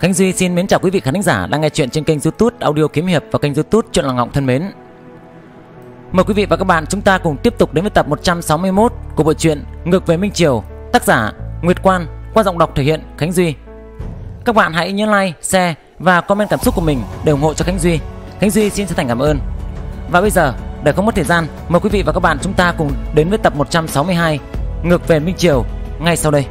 Khánh Duy xin mến chào quý vị khán thính giả đang nghe chuyện trên kênh YouTube Audio Kiếm Hiệp và kênh YouTube Chuyện Lòng Ngọng thân mến. Mời quý vị và các bạn chúng ta cùng tiếp tục đến với tập 161 của bộ truyện Ngược về Minh Triều, tác giả Nguyệt Quan, qua giọng đọc thể hiện Khánh Duy. Các bạn hãy nhớ like, share và comment cảm xúc của mình để ủng hộ cho Khánh Duy. Khánh Duy xin chân thành cảm ơn. Và bây giờ, để không mất thời gian, mời quý vị và các bạn chúng ta cùng đến với tập 162 Ngược về Minh Triều ngay sau đây.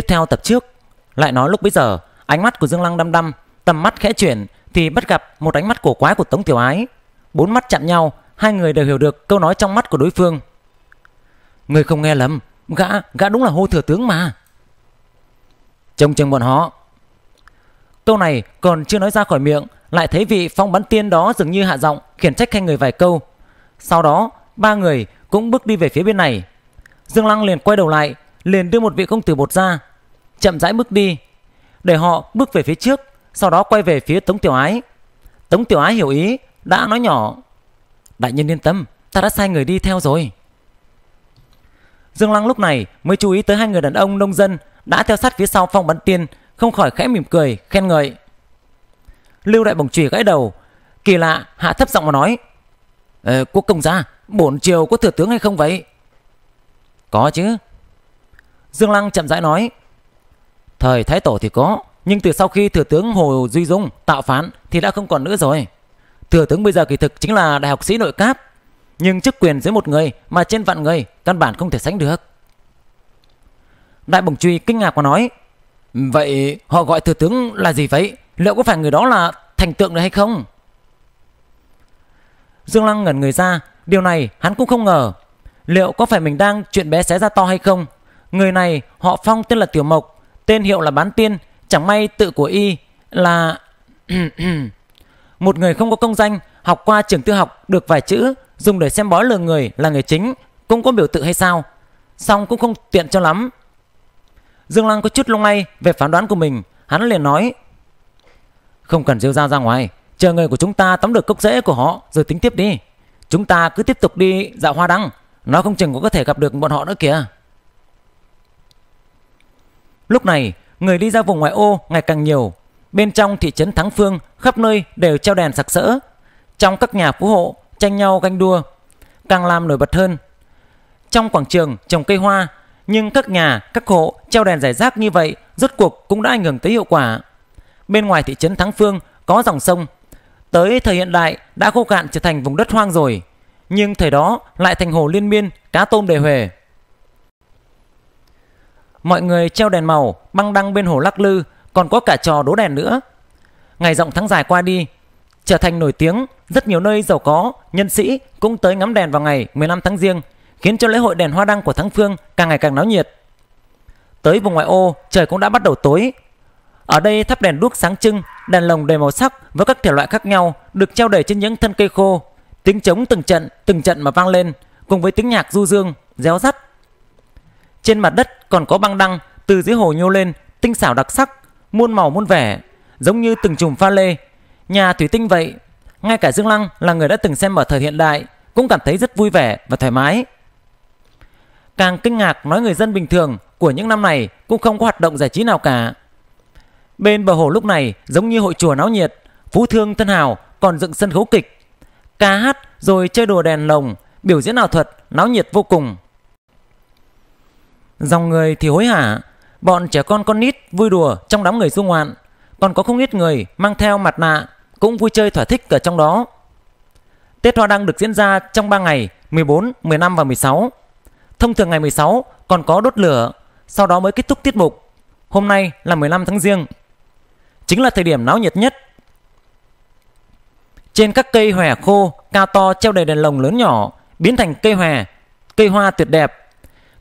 Tiếp theo tập trước. Lại nói lúc bấy giờ Ánh mắt của Dương Lăng đăm đăm Tầm mắt khẽ chuyển Thì bắt gặp một ánh mắt cổ quái của Tống Tiểu Ái. Bốn mắt chạm nhau Hai người đều hiểu được câu nói trong mắt của đối phương. Người không nghe lầm Gã, gã đúng là hô thừa tướng mà. Trông chừng bọn họ. Câu này còn chưa nói ra khỏi miệng Lại thấy vị phong bắn tiên đó dường như hạ giọng Khiển trách hai người vài câu. Sau đó ba người cũng bước đi về phía bên này. Dương Lăng liền quay đầu lại liền đưa một vị công tử bột ra chậm rãi bước đi. Để họ bước về phía trước sau đó quay về phía tống tiểu ái. Tống tiểu ái hiểu ý đã nói nhỏ đại nhân yên tâm ta đã sai người đi theo rồi. Dương lăng lúc này mới chú ý tới hai người đàn ông nông dân đã theo sát phía sau phong bắn tiên không khỏi khẽ mỉm cười khen ngợi. Lưu đại bồng chùy gãy đầu kỳ lạ hạ thấp giọng mà nói ờ, quốc công gia bổn triều có thừa tướng hay không vậy? Có chứ. Dương Lăng chậm rãi nói Thời Thái Tổ thì có Nhưng từ sau khi Thừa tướng Hồ Duy Dung tạo phán Thì đã không còn nữa rồi. Thừa tướng bây giờ kỳ thực chính là đại học sĩ nội các Nhưng chức quyền dưới một người Mà trên vạn người Căn bản không thể sánh được. Đại Bổng Truy kinh ngạc và nói Vậy họ gọi thừa tướng là gì vậy? Liệu có phải người đó là thành tượng nữa hay không? Dương Lăng ngẩn người ra Điều này hắn cũng không ngờ. Liệu có phải mình đang chuyện bé xé ra to hay không? Người này họ Phong tên là Tiểu Mộc, tên hiệu là Bán Tiên, chẳng may tự của y là một người không có công danh, học qua trường tư học được vài chữ, dùng để xem bói lừa người là người chính, cũng có biểu tự hay sao? Xong cũng không tiện cho lắm. Dương Lăng có chút lung lay về phán đoán của mình, hắn liền nói: "Không cần rêu ra ra ngoài, chờ người của chúng ta tóm được cốc rễ của họ rồi tính tiếp đi. Chúng ta cứ tiếp tục đi dạo hoa đăng, nó không chừng cũng có thể gặp được bọn họ nữa kìa." Lúc này, người đi ra vùng ngoại ô ngày càng nhiều. Bên trong thị trấn Thắng Phương, khắp nơi đều treo đèn sặc sỡ. Trong các nhà phú hộ, tranh nhau ganh đua, càng làm nổi bật hơn. Trong quảng trường trồng cây hoa, nhưng các nhà, các hộ treo đèn giải rác như vậy rốt cuộc cũng đã ảnh hưởng tới hiệu quả. Bên ngoài thị trấn Thắng Phương có dòng sông. Tới thời hiện đại đã khô cạn trở thành vùng đất hoang rồi. Nhưng thời đó lại thành hồ liên miên, cá tôm đầy huề. Mọi người treo đèn màu, băng đăng bên hồ lắc lư, còn có cả trò đố đèn nữa. Ngày rộng tháng dài qua đi, trở thành nổi tiếng, rất nhiều nơi giàu có, nhân sĩ cũng tới ngắm đèn vào ngày 15 tháng riêng, khiến cho lễ hội đèn hoa đăng của Thắng Phương càng ngày càng náo nhiệt. Tới vùng ngoại ô, trời cũng đã bắt đầu tối. Ở đây thắp đèn đuốc sáng trưng, đèn lồng đầy màu sắc với các thể loại khác nhau được treo đầy trên những thân cây khô. Tiếng trống từng trận, từng trận mà vang lên, cùng với tiếng nhạc du dương, réo rắt trên mặt đất còn có băng đăng từ dưới hồ nhô lên, tinh xảo đặc sắc, muôn màu muôn vẻ, giống như từng chùm pha lê. Nhà thủy tinh vậy, ngay cả Dương Lăng là người đã từng xem ở thời hiện đại cũng cảm thấy rất vui vẻ và thoải mái. Càng kinh ngạc nói người dân bình thường của những năm này cũng không có hoạt động giải trí nào cả. Bên bờ hồ lúc này giống như hội chùa náo nhiệt, phú thương thân hào còn dựng sân khấu kịch, ca hát rồi chơi đùa đèn lồng, biểu diễn ảo thuật náo nhiệt vô cùng. Dòng người thì hối hả, bọn trẻ con con nít vui đùa trong đám người du ngoạn, còn có không ít người mang theo mặt nạ cũng vui chơi thỏa thích ở trong đó. Tết Hoa Đăng được diễn ra trong 3 ngày 14, 15 và 16. Thông thường ngày 16 còn có đốt lửa, sau đó mới kết thúc tiết mục. Hôm nay là 15 tháng riêng. Chính là thời điểm náo nhiệt nhất. Trên các cây hòe khô, cao to treo đầy đèn lồng lớn nhỏ, biến thành cây hòe, cây hoa tuyệt đẹp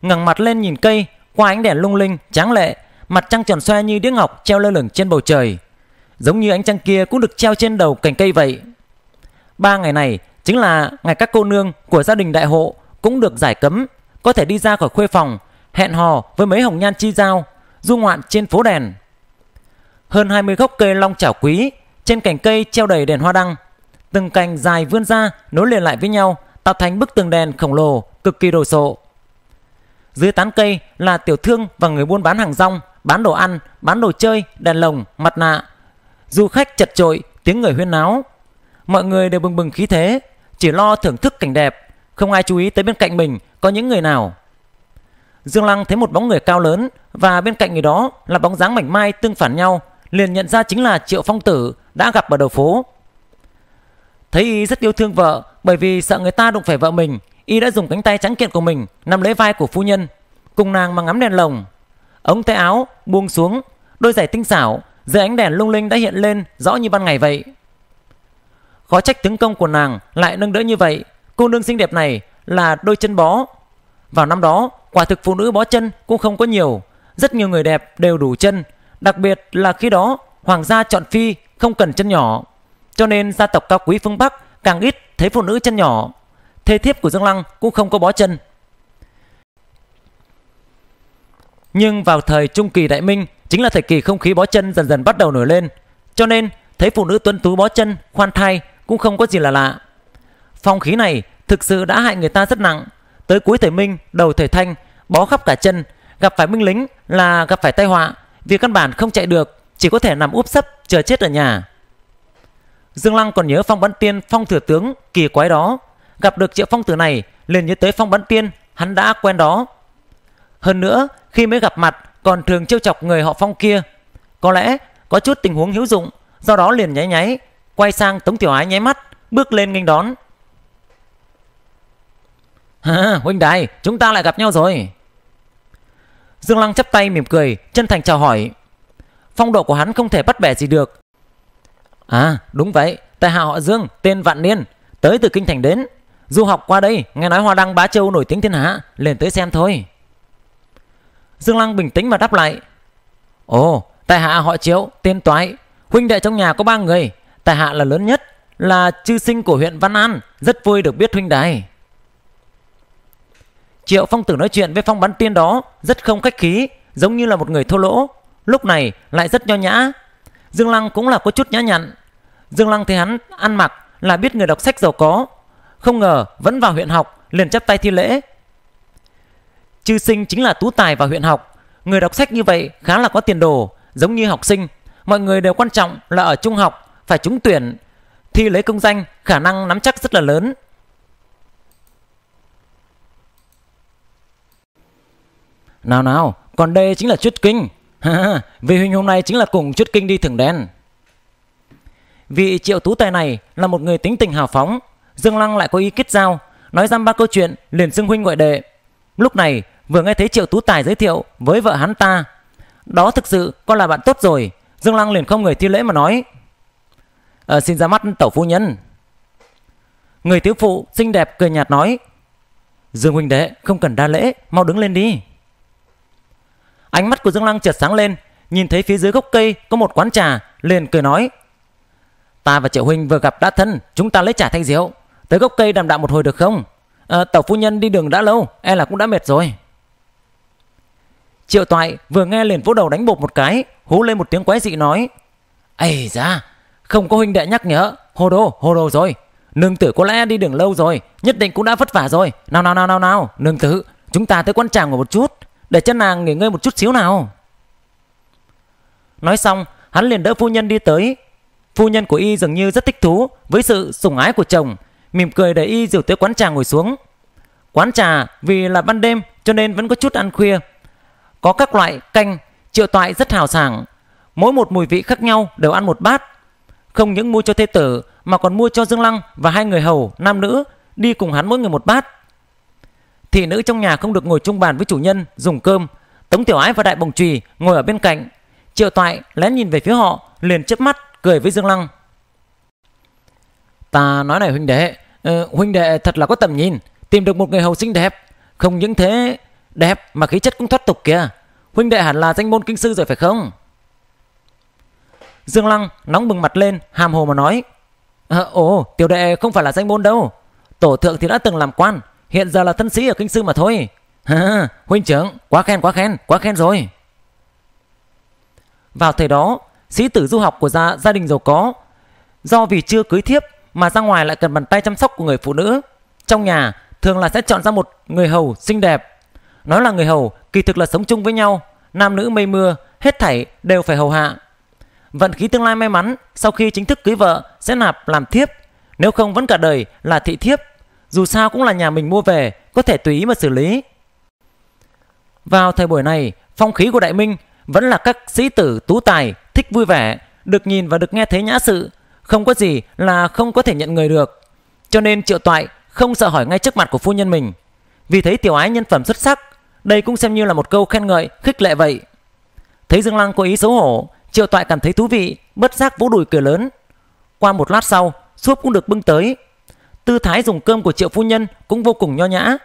ngẩng mặt lên nhìn cây qua ánh đèn lung linh tráng lệ mặt trăng tròn xoe như đĩa ngọc treo lơ lửng trên bầu trời giống như ánh trăng kia cũng được treo trên đầu cành cây vậy ba ngày này chính là ngày các cô nương của gia đình đại hộ cũng được giải cấm có thể đi ra khỏi khuê phòng hẹn hò với mấy hồng nhan chi giao, du ngoạn trên phố đèn. Hơn 20 gốc cây long chảo quý, trên cành cây treo đầy đèn hoa đăng. Từng cành dài vươn ra nối liền lại với nhau, tạo thành bức tường đèn khổng lồ, cực kỳ đồ sộ. Dưới tán cây là tiểu thương và người buôn bán hàng rong, bán đồ ăn, bán đồ chơi, đèn lồng, mặt nạ. Du khách chật chội, tiếng người huyên náo. Mọi người đều bừng bừng khí thế, chỉ lo thưởng thức cảnh đẹp, không ai chú ý tới bên cạnh mình có những người nào. Dương Lăng thấy một bóng người cao lớn và bên cạnh người đó là bóng dáng mảnh mai tương phản nhau, liền nhận ra chính là Triệu Phong Tử đã gặp ở đầu phố. Thấy y rất yêu thương vợ bởi vì sợ người ta đụng phải vợ mình, y đã dùng cánh tay trắng kiện của mình nắm lấy vai của phu nhân, cùng nàng mà ngắm đèn lồng. Ống tay áo buông xuống, đôi giày tinh xảo dưới ánh đèn lung linh đã hiện lên rõ như ban ngày vậy. Khó trách tướng công của nàng lại nâng đỡ như vậy, cô nương xinh đẹp này là đôi chân bó. Vào năm đó, quả thực phụ nữ bó chân cũng không có nhiều, rất nhiều người đẹp đều đủ chân, đặc biệt là khi đó hoàng gia chọn phi không cần chân nhỏ. Cho nên gia tộc cao quý phương Bắc càng ít thấy phụ nữ chân nhỏ. Thê thiếp của Dương Lăng cũng không có bó chân. Nhưng vào thời trung kỳ đại minh chính là thời kỳ không khí bó chân dần dần bắt đầu nổi lên. Cho nên thấy phụ nữ tuấn tú bó chân, khoan thai cũng không có gì là lạ. Phong khí này thực sự đã hại người ta rất nặng. Tới cuối thời Minh, đầu thời Thanh, bó khắp cả chân, gặp phải binh lính là gặp phải tai họa, vì căn bản không chạy được, chỉ có thể nằm úp sấp chờ chết ở nhà. Dương Lăng còn nhớ phong bắn tiên phong thừa tướng kỳ quái đó, gặp được triệu phong tử này liền nhớ tới phong bắn tiên hắn đã quen đó. Hơn nữa, khi mới gặp mặt còn thường trêu chọc người họ phong kia. Có lẽ có chút tình huống hữu dụng, do đó liền nháy nháy, quay sang Tống Tiểu Ái nháy mắt, bước lên nghênh đón. À, huynh đài, chúng ta lại gặp nhau rồi. Dương Lăng chắp tay mỉm cười, chân thành chào hỏi. Phong độ của hắn không thể bắt bẻ gì được. À, đúng vậy, tại hạ họ Dương, tên Vạn Niên, tới từ kinh thành đến. Du học qua đây, nghe nói Hoa Đăng Bá Châu nổi tiếng thiên hạ, lên tới xem thôi. Dương Lăng bình tĩnh mà đáp lại. Ồ, tại hạ họ Triệu, tên Toái, huynh đệ trong nhà có ba người, tại hạ là lớn nhất, là chư sinh của huyện Văn An, rất vui được biết huynh đài. Triệu Phong Tử nói chuyện với Phong Bắn Tiên đó rất không khách khí, giống như là một người thô lỗ, lúc này lại rất nho nhã. Dương Lăng cũng là có chút nhã nhặn. Dương Lăng thấy hắn ăn mặc là biết người đọc sách giàu có, không ngờ vẫn vào huyện học, liền chắp tay thi lễ. Chư sinh chính là tú tài vào huyện học, người đọc sách như vậy khá là có tiền đồ, giống như học sinh, mọi người đều quan trọng là ở trung học phải trúng tuyển, thi lấy công danh, khả năng nắm chắc rất là lớn. Nào nào, còn đây chính là chút Kinh. Vì huynh hôm nay chính là cùng chút Kinh đi thưởng đen. Vị triệu tú tài này là một người tính tình hào phóng. Dương Lăng lại có ý kết giao, nói ra ba câu chuyện liền xưng huynh gọi đệ. Lúc này vừa nghe thấy triệu tú tài giới thiệu với vợ hắn ta. Đó thực sự con là bạn tốt rồi. Dương Lăng liền không người thi lễ mà nói. À, xin ra mắt tẩu phu nhân. Người thiếu phụ xinh đẹp cười nhạt nói. Dương huynh đệ không cần đa lễ, mau đứng lên đi. Ánh mắt của Dương Lăng chợt sáng lên, nhìn thấy phía dưới gốc cây có một quán trà, liền cười nói: "Ta và Triệu huynh vừa gặp đã thân, chúng ta lấy trà thay rượu, tới gốc cây đàm đạo một hồi được không? Ờ, à, tàu phu nhân đi đường đã lâu, e là cũng đã mệt rồi." Triệu Toại vừa nghe liền vỗ đầu đánh bột một cái, hú lên một tiếng quái dị nói: "Ây da, không có huynh đệ nhắc nhở, hồ đồ, hồ đồ rồi." Nương tử có lẽ đi đường lâu rồi Nhất định cũng đã vất vả rồi Nào nào nào nào nào Nương tử Chúng ta tới quán tràng ngồi một chút để cho nàng nghỉ ngơi một chút xíu nào Nói xong Hắn liền đỡ phu nhân đi tới Phu nhân của y dường như rất thích thú Với sự sủng ái của chồng Mỉm cười để y rượu tới quán trà ngồi xuống Quán trà vì là ban đêm Cho nên vẫn có chút ăn khuya Có các loại canh Triệu toại rất hào sảng Mỗi một mùi vị khác nhau đều ăn một bát Không những mua cho thê tử Mà còn mua cho Dương Lăng và hai người hầu Nam nữ đi cùng hắn mỗi người một bát Thị nữ trong nhà không được ngồi chung bàn với chủ nhân dùng cơm. Tống Tiểu Ái và Đại Bồng Trùy ngồi ở bên cạnh. Triệu Toại lén nhìn về phía họ, liền chớp mắt cười với Dương Lăng. Ta nói này huynh đệ, ừ, huynh đệ thật là có tầm nhìn, tìm được một người hầu xinh đẹp, không những thế đẹp mà khí chất cũng thoát tục kìa. Huynh đệ hẳn là danh môn kinh sư rồi phải không? Dương Lăng nóng bừng mặt lên, hàm hồ mà nói. À, ồ, tiểu đệ không phải là danh môn đâu. Tổ thượng thì đã từng làm quan, Hiện giờ là thân sĩ ở kinh sư mà thôi huynh trưởng, quá khen quá khen, quá khen rồi. Vào thời đó, sĩ tử du học của gia, gia đình giàu có do vì chưa cưới thiếp mà ra ngoài lại cần bàn tay chăm sóc của người phụ nữ. Trong nhà thường là sẽ chọn ra một người hầu xinh đẹp. Nói là người hầu, kỳ thực là sống chung với nhau, nam nữ mây mưa, hết thảy đều phải hầu hạ. Vận khí tương lai may mắn sau khi chính thức cưới vợ sẽ nạp làm thiếp, nếu không vẫn cả đời là thị thiếp. Dù sao cũng là nhà mình mua về, có thể tùy ý mà xử lý. Vào thời buổi này, phong khí của Đại Minh vẫn là các sĩ tử tú tài, thích vui vẻ, được nhìn và được nghe thấy nhã sự, không có gì là không có thể nhận người được. Cho nên Triệu Toại không sợ hỏi ngay trước mặt của phu nhân mình. Vì thấy tiểu ái nhân phẩm xuất sắc, đây cũng xem như là một câu khen ngợi, khích lệ vậy. Thấy Dương Lăng có ý xấu hổ, Triệu Toại cảm thấy thú vị, bất giác vỗ đùi cười lớn. Qua một lát sau, súp cũng được bưng tới. Tư thái dùng cơm của Triệu phu nhân cũng vô cùng nho nhã.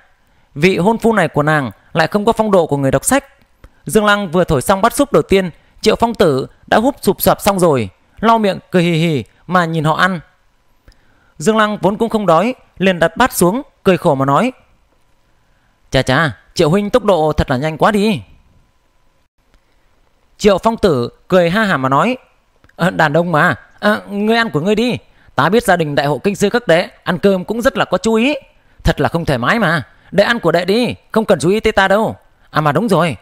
Vị hôn phu này của nàng lại không có phong độ của người đọc sách. Dương Lăng vừa thổi xong bát súp đầu tiên, Triệu Phong Tử đã húp sụp sập xong rồi, lau miệng cười hì hì mà nhìn họ ăn. Dương Lăng vốn cũng không đói, liền đặt bát xuống, cười khổ mà nói: "Chà chà, Triệu huynh tốc độ thật là nhanh quá đi." Triệu Phong Tử cười ha hả mà nói: à, "Đàn ông mà, à, ngươi ăn của ngươi đi, ta biết gia đình đại hộ kinh sư các đệ ăn cơm cũng rất là có chú ý, thật là không thoải mái mà." Đệ ăn của đệ đi Không cần chú ý tới ta đâu. À mà đúng rồi.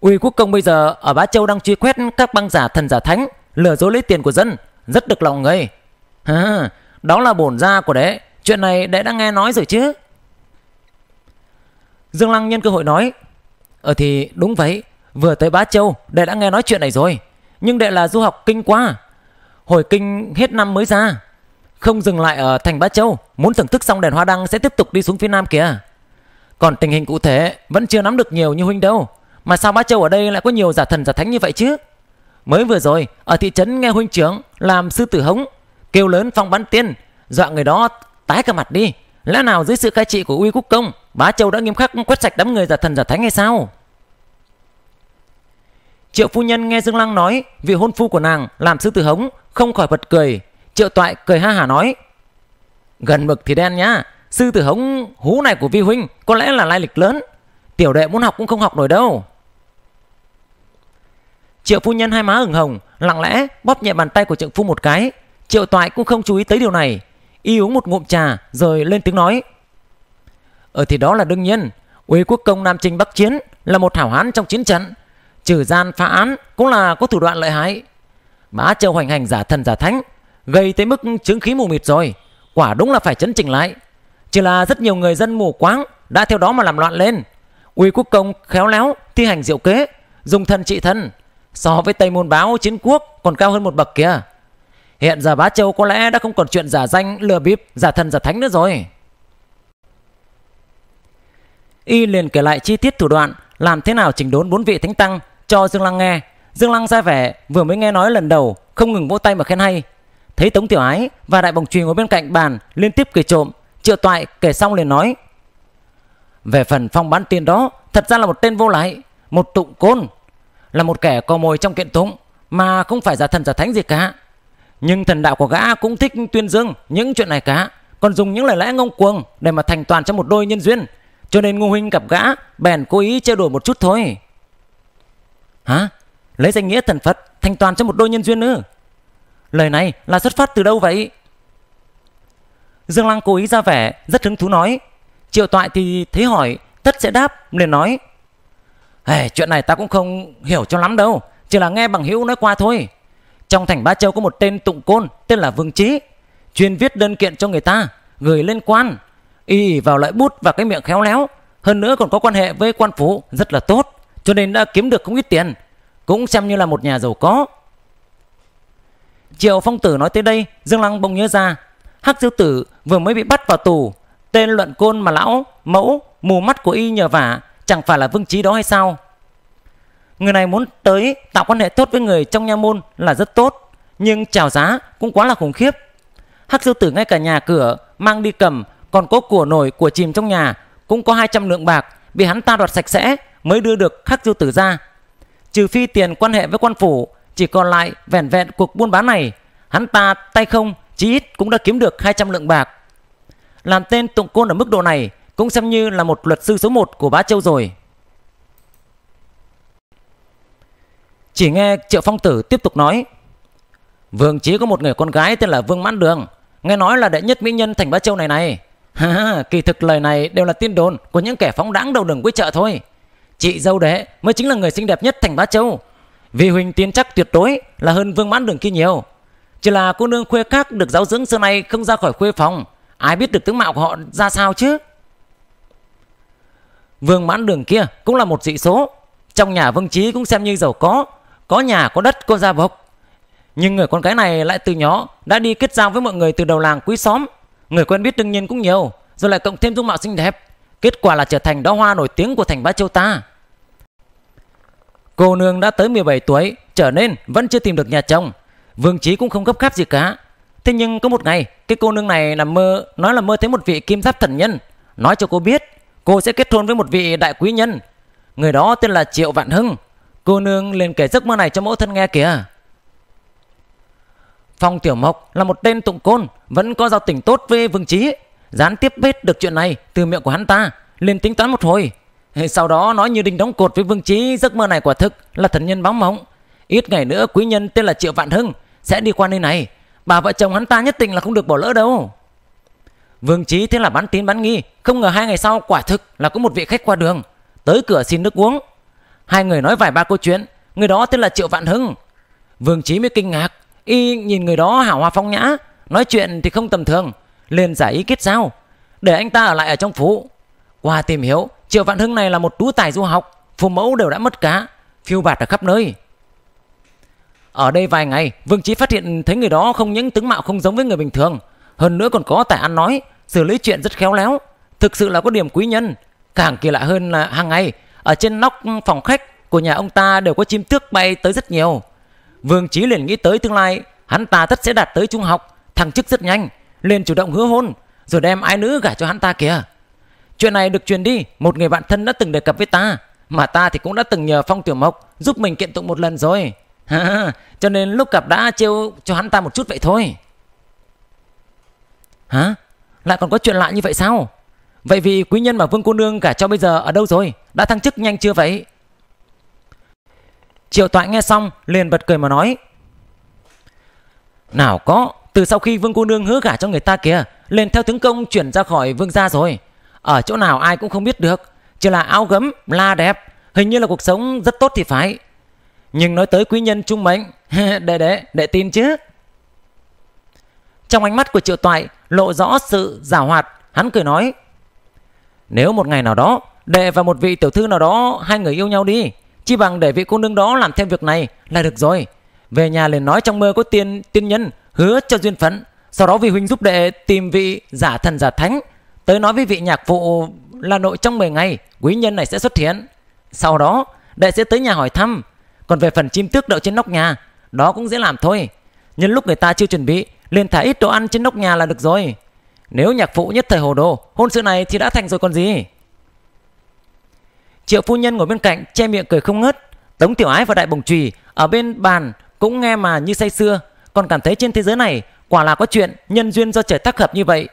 Uy quốc công bây giờ ở Bá Châu đang truy quét các băng giả thần giả thánh Lừa dối lấy tiền của dân. Rất được lòng người. À, Đó là bổn gia của đệ Chuyện này đệ đã nghe nói rồi chứ? Dương Lăng nhân cơ hội nói Ờ thì đúng vậy Vừa tới Bá Châu đệ đã nghe nói chuyện này rồi. Nhưng đệ là du học kinh quá Hồi kinh hết năm mới ra. Không dừng lại ở thành Bá Châu Muốn thưởng thức xong đèn hoa đăng sẽ tiếp tục đi xuống phía nam kìa. Còn tình hình cụ thể vẫn chưa nắm được nhiều như huynh đâu. Mà sao Bá Châu ở đây lại có nhiều giả thần giả thánh như vậy chứ? Mới vừa rồi, ở thị trấn nghe huynh trưởng làm sư tử hống, kêu lớn phong bắn tiên, dọa người đó tái cả mặt đi. Lẽ nào dưới sự cai trị của uy quốc công, Bá Châu đã nghiêm khắc quét sạch đám người giả thần giả thánh hay sao? Triệu phu nhân nghe Dương Lăng nói vì hôn phu của nàng làm sư tử hống, không khỏi bật cười. Triệu toại cười ha hả nói, Gần mực thì đen nhá, Sư tử hống hú này của vi huynh có lẽ là lai lịch lớn. Tiểu đệ muốn học cũng không học nổi đâu. Triệu phu nhân hai má ửng hồng, lặng lẽ bóp nhẹ bàn tay của trượng phu một cái. Triệu toại cũng không chú ý tới điều này. Y uống một ngụm trà rồi lên tiếng nói. ở thì đó là đương nhiên. Uy quốc công Nam Trinh Bắc Chiến là một hảo hán trong chiến trận. Trừ gian phá án cũng là có thủ đoạn lợi hại. Bá châu hoành hành giả thần giả thánh gây tới mức chứng khí mù mịt rồi. Quả đúng là phải chấn chỉnh lại. Chỉ là rất nhiều người dân mù quáng đã theo đó mà làm loạn lên. Uy quốc công khéo léo thi hành diệu kế, dùng thân trị thân, so với Tây môn báo chiến quốc còn cao hơn một bậc kìa. Hiện giờ Bá Châu có lẽ đã không còn chuyện giả danh lừa bịp, giả thần giả thánh nữa rồi. Y liền kể lại chi tiết thủ đoạn làm thế nào chỉnh đốn bốn vị thánh tăng cho Dương Lăng nghe. Dương Lăng ra vẻ vừa mới nghe nói lần đầu không ngừng vỗ tay mà khen hay. Thấy Tống Tiểu Ái và Đại Bồng Trùy ngồi bên cạnh bàn liên tiếp kể trộm Triệu toại kể xong liền nói Về phần phong bán tiền đó Thật ra là một tên vô lại Một tụng côn là một kẻ cò mồi trong kiện tụng, Mà không phải giả thần giả thánh gì cả Nhưng thần đạo của gã cũng thích tuyên dương Những chuyện này cả, Còn dùng những lời lẽ ngông cuồng Để mà thành toàn cho một đôi nhân duyên Cho nên Ngô Huynh gặp gã, Bèn cố ý trêu đùa một chút thôi Hả? Lấy danh nghĩa thần Phật Thành toàn cho một đôi nhân duyên nữa Lời này là xuất phát từ đâu vậy? Dương Lăng cố ý ra vẻ rất hứng thú nói. Triệu toại thì thấy hỏi, tất sẽ đáp, liền nói. Hey, chuyện này ta cũng không hiểu cho lắm đâu. Chỉ là nghe bằng hữu nói qua thôi. Trong thành Ba Châu có một tên tụng côn tên là Vương Trí. Chuyên viết đơn kiện cho người ta. Gửi lên quan. Y vào loại bút và cái miệng khéo léo. Hơn nữa còn có quan hệ với quan phủ rất là tốt. Cho nên đã kiếm được không ít tiền. Cũng xem như là một nhà giàu có. Triệu Phong Tử nói tới đây Dương Lăng bỗng nhớ ra Hắc Diêu Tử vừa mới bị bắt vào tù, tên luận côn mà lão mẫu mù mắt của y nhờ vả chẳng phải là vương trí đó hay sao? Người này muốn tới tạo quan hệ tốt với người trong nha môn là rất tốt, nhưng chào giá cũng quá là khủng khiếp. Hắc sư Tử ngay cả nhà cửa mang đi cầm, còn có của nổi của chìm trong nhà cũng có 200 lượng bạc bị hắn ta đoạt sạch sẽ mới đưa được Hắc Diêu Tử ra. Trừ phi tiền quan hệ với quan phủ, chỉ còn lại vẻn vẹn cuộc buôn bán này, hắn ta tay không chí ít cũng đã kiếm được 200 lượng bạc. Làm tên tụng côn ở mức độ này cũng xem như là một luật sư số 1 của Bá Châu rồi. Chỉ nghe Triệu Phong Tử tiếp tục nói, Vương Chí có một người con gái tên là Vương Mãn Đường, Nghe nói là đệ nhất mỹ nhân thành Bá Châu này này. Kỳ thực lời này đều là tin đồn của những kẻ phóng đãng đầu đường cuối chợ thôi. Chị dâu đệ mới chính là người xinh đẹp nhất thành Bá Châu. Vì Huỳnh tin chắc tuyệt đối là hơn Vương Mãn Đường kia nhiều. Chỉ là cô nương khuê khác được giáo dưỡng xưa nay không ra khỏi khuê phòng. Ai biết được tướng mạo của họ ra sao chứ? Vương Mãn Đường kia cũng là một dị số. Trong nhà Vương trí cũng xem như giàu có. Có nhà, có đất, có gia bộc. Nhưng người con gái này lại từ nhỏ Đã đi kết giao với mọi người từ đầu làng quý xóm. Người quen biết đương nhiên cũng nhiều, Rồi lại cộng thêm dung mạo xinh đẹp. Kết quả là trở thành đóa hoa nổi tiếng của thành Bá Châu ta. Cô nương đã tới 17 tuổi, Trở nên vẫn chưa tìm được nhà chồng. Vương trí cũng không gấp gáp gì cả. Thế nhưng có một ngày, Cái cô nương này nằm mơ, Nói là mơ thấy một vị kim giáp thần nhân. Nói cho cô biết Cô sẽ kết hôn với một vị đại quý nhân. Người đó tên là Triệu Vạn Hưng. Cô nương liền kể giấc mơ này cho mẫu thân nghe kìa. Phong Tiểu Mộc là một tên tụng côn, Vẫn có giao tình tốt với Vương trí Gián tiếp biết được chuyện này từ miệng của hắn ta, liền tính toán một hồi. Sau đó nói như đinh đóng cột với Vương trí Giấc mơ này quả thực là thần nhân báo mộng. Ít ngày nữa quý nhân tên là Triệu Vạn Hưng Sẽ đi qua nơi này. Bà vợ chồng hắn ta nhất định là không được bỏ lỡ đâu. Vương Chí thế là bán tín bán nghi. Không ngờ hai ngày sau, quả thực là có một vị khách qua đường. Tới cửa xin nước uống. Hai người nói vài ba câu chuyện. Người đó tên là Triệu Vạn Hưng. Vương Chí mới kinh ngạc. Y nhìn người đó hảo hoa phong nhã. Nói chuyện thì không tầm thường. Liền giải ý kết giao. Để anh ta ở lại ở trong phủ. Qua tìm hiểu, Triệu Vạn Hưng này là một tú tài du học. Phụ mẫu đều đã mất cả Phiêu bạt ở khắp nơi. Ở đây vài ngày, Vương Chí phát hiện thấy người đó không những tướng mạo không giống với người bình thường. Hơn nữa còn có tài ăn nói xử lý chuyện rất khéo léo. Thực sự là có điểm quý nhân. Càng kỳ lạ hơn là hàng ngày, ở trên nóc phòng khách của nhà ông ta đều có chim tước bay tới rất nhiều. Vương trí liền nghĩ tới tương lai, hắn ta tất sẽ đạt tới trung học, thăng chức rất nhanh, liền chủ động hứa hôn, rồi đem ai nữ gả cho hắn ta kìa. Chuyện này được truyền đi, một người bạn thân đã từng đề cập với ta, mà ta thì cũng đã từng nhờ phong tiểu mộc giúp mình kiện tụng một lần rồi. Cho nên lúc gặp đã trêu cho hắn ta một chút vậy thôi. Hả? Lại còn có chuyện lạ như vậy sao? Vậy vì quý nhân mà Vương Cô Nương cả cho bây giờ ở đâu rồi? Đã thăng chức nhanh chưa vậy? Triệu toại nghe xong liền bật cười mà nói Nào có Từ sau khi Vương Cô Nương hứa gả cho người ta kìa Lên theo tướng công chuyển ra khỏi Vương gia rồi. Ở chỗ nào ai cũng không biết được Chỉ là áo gấm, la đẹp Hình như là cuộc sống rất tốt thì phải. Nhưng nói tới quý nhân trung mệnh đệ đệ đệ tin chứ. Trong ánh mắt của triệu toại lộ rõ sự giả hoạt, hắn cười nói, nếu một ngày nào đó, đệ và một vị tiểu thư nào đó, hai người yêu nhau đi, chi bằng để vị cô nương đó làm thêm việc này là được rồi. Về nhà liền nói trong mơ có tiên tiên nhân hứa cho duyên phận, sau đó vị huynh giúp đệ tìm vị giả thần giả thánh. Tới nói với vị nhạc phụ là nội trong 10 ngày, quý nhân này sẽ xuất hiện. Sau đó, đệ sẽ tới nhà hỏi thăm. Còn về phần chim tước đậu trên nóc nhà, đó cũng dễ làm thôi. Nhân lúc người ta chưa chuẩn bị liền thả ít đồ ăn trên nóc nhà là được rồi. Nếu nhạc phụ nhất thời hồ đồ Hôn sự này thì đã thành rồi còn gì? Triệu phu nhân ngồi bên cạnh Che miệng cười không ngớt. Tống tiểu ái và đại bồng trùy Ở bên bàn cũng nghe mà như say xưa Còn cảm thấy trên thế giới này Quả là có chuyện nhân duyên do trời tác hợp như vậy.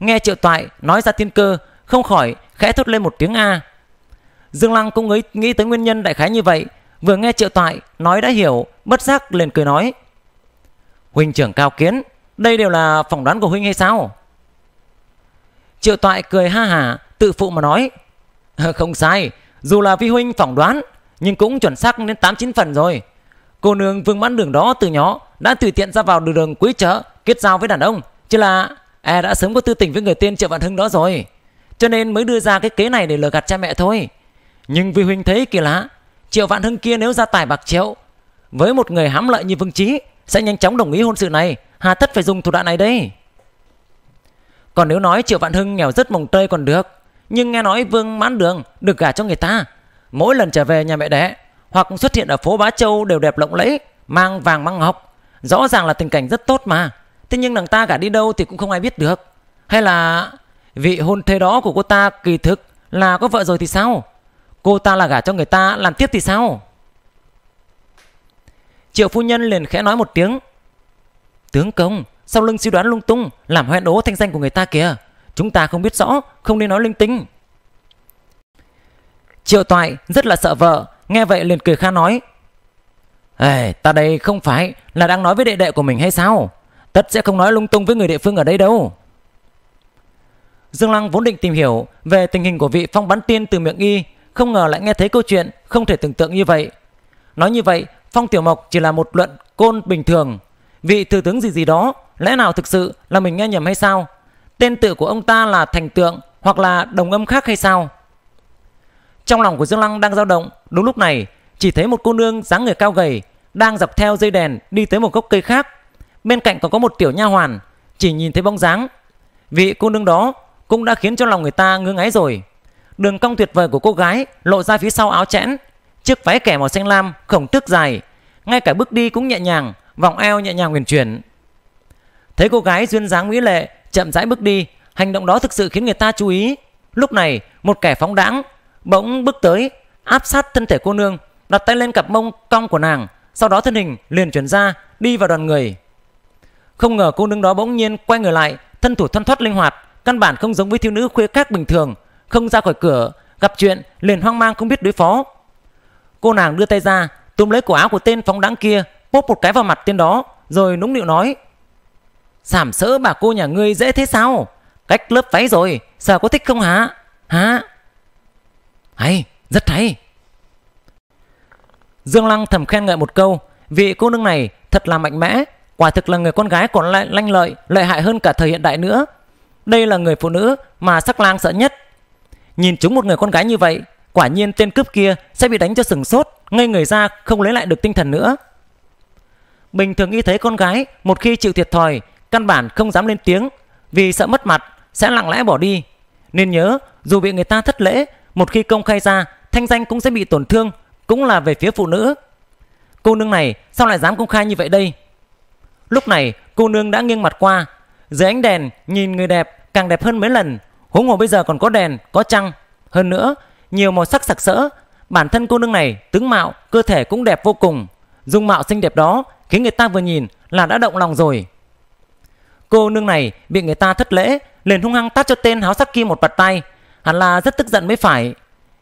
Nghe triệu toại nói ra thiên cơ Không khỏi khẽ thốt lên một tiếng A. Dương Lăng cũng nghĩ, nghĩ tới nguyên nhân đại khái như vậy. Vừa nghe triệu toại nói đã hiểu Bất giác liền cười nói. Huynh trưởng cao kiến đây đều là phỏng đoán của huynh hay sao? Triệu toại cười ha hả Tự phụ mà nói. Không sai, Dù là vi huynh phỏng đoán, Nhưng cũng chuẩn xác đến 8-9 phần rồi. Cô nương vương mãn đường đó từ nhỏ Đã tùy tiện ra vào đường đường quý chợ Kết giao với đàn ông Chứ là e đã sớm có tư tình với người tên Triệu Vạn Hưng đó rồi. Cho nên mới đưa ra cái kế này để lừa gạt cha mẹ thôi. Nhưng vi huynh thấy kỳ lạ, Triệu Vạn Hưng kia nếu ra tài bạc triệu, Với một người hám lợi như Vương Trí sẽ nhanh chóng đồng ý hôn sự này. Hà tất phải dùng thủ đoạn này đây. Còn nếu nói Triệu Vạn Hưng nghèo rất mồng tơi còn được, Nhưng nghe nói Vương Mãn Đường được gả cho người ta. Mỗi lần trở về nhà mẹ đẻ, Hoặc xuất hiện ở phố Bá Châu đều đẹp lộng lẫy, Mang vàng mang ngọc. Rõ ràng là tình cảnh rất tốt mà. Thế nhưng nàng ta gả đi đâu thì cũng không ai biết được. Hay là vị hôn thê đó của cô ta kỳ thực là có vợ rồi thì sao? Cô ta là gả cho người ta, làm tiếp thì sao? Triệu phu nhân liền khẽ nói một tiếng Tướng công Sau lưng suy đoán lung tung Làm hoen ố thanh danh của người ta kìa Chúng ta không biết rõ Không nên nói linh tinh Triệu Toại rất là sợ vợ, nghe vậy liền cười kha nói: "Ê, ta đây không phải là đang nói với đệ đệ của mình hay sao? Tất sẽ không nói lung tung với người địa phương ở đây đâu." Dương Lăng vốn định tìm hiểu về tình hình của vị phong bắn tiên từ miệng y, không ngờ lại nghe thấy câu chuyện không thể tưởng tượng như vậy. Nói như vậy, Phong Tiểu Mộc chỉ là một luận côn bình thường. Vị thừa tướng gì gì đó, lẽ nào thực sự là mình nghe nhầm hay sao? Tên tự của ông ta là Thành Tượng hoặc là đồng âm khác hay sao? Trong lòng của Dương Lăng đang dao động, đúng lúc này, chỉ thấy một cô nương dáng người cao gầy đang dọc theo dây đèn đi tới một gốc cây khác. Bên cạnh còn có một tiểu nha hoàn, chỉ nhìn thấy bóng dáng. Vị cô nương đó cũng đã khiến cho lòng người ta ngưng ngáy rồi. Đường cong tuyệt vời của cô gái lộ ra phía sau áo chẽn, chiếc váy kẻ màu xanh lam khổng tước dài, ngay cả bước đi cũng nhẹ nhàng, vòng eo nhẹ nhàng huyền chuyển. Thấy cô gái duyên dáng mỹ lệ chậm rãi bước đi, hành động đó thực sự khiến người ta chú ý. Lúc này, một kẻ phóng đãng bỗng bước tới, áp sát thân thể cô nương, đặt tay lên cặp mông cong của nàng, sau đó thân hình liền chuyển ra đi vào đoàn người. Không ngờ cô nương đó bỗng nhiên quay người lại, thân thủ thoăn thoắt linh hoạt, căn bản không giống với thiếu nữ khuya các bình thường, không ra khỏi cửa, gặp chuyện liền hoang mang không biết đối phó. Cô nàng đưa tay ra, túm lấy cổ áo của tên phóng đáng kia, bóp một cái vào mặt tên đó, rồi nũng nịu nói: "Sảm sỡ bà cô nhà ngươi dễ thế sao? Cách lớp váy rồi, giờ có thích không hả? Hả?" Hay, rất hay. Dương Lăng thầm khen ngợi một câu, vị cô nương này thật là mạnh mẽ, quả thực là người con gái còn lại lanh lợi, lợi hại hơn cả thời hiện đại nữa. Đây là người phụ nữ mà sắc lang sợ nhất. Nhìn chúng một người con gái như vậy, quả nhiên tên cướp kia sẽ bị đánh cho sừng sốt, ngây người ra không lấy lại được tinh thần nữa. Bình thường y thấy con gái một khi chịu thiệt thòi, căn bản không dám lên tiếng vì sợ mất mặt sẽ lặng lẽ bỏ đi. Nên nhớ, dù bị người ta thất lễ, một khi công khai ra, thanh danh cũng sẽ bị tổn thương, cũng là về phía phụ nữ. Cô nương này sao lại dám công khai như vậy đây? Lúc này, cô nương đã nghiêng mặt qua, dưới ánh đèn nhìn người đẹp càng đẹp hơn mấy lần, huống hồ bây giờ còn có đèn, có trăng. Hơn nữa, nhiều màu sắc sặc sỡ, bản thân cô nương này tướng mạo, cơ thể cũng đẹp vô cùng. Dung mạo xinh đẹp đó khiến người ta vừa nhìn là đã động lòng rồi. Cô nương này bị người ta thất lễ, liền hung hăng tát cho tên háo sắc kia một bạt tay, hẳn là rất tức giận mới phải.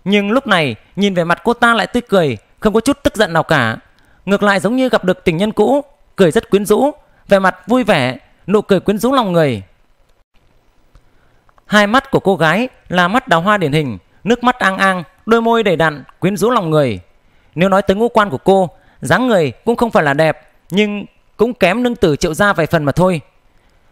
Nhưng lúc này nhìn về mặt cô ta lại tươi cười, không có chút tức giận nào cả. Ngược lại giống như gặp được tình nhân cũ, cười rất quyến rũ, vẻ mặt vui vẻ, nụ cười quyến rũ lòng người. Hai mắt của cô gái là mắt đào hoa điển hình, nước mắt ang ang, đôi môi đầy đặn, quyến rũ lòng người. Nếu nói tới ngũ quan của cô, dáng người cũng không phải là đẹp, nhưng cũng kém nương tử triệu gia vài phần mà thôi.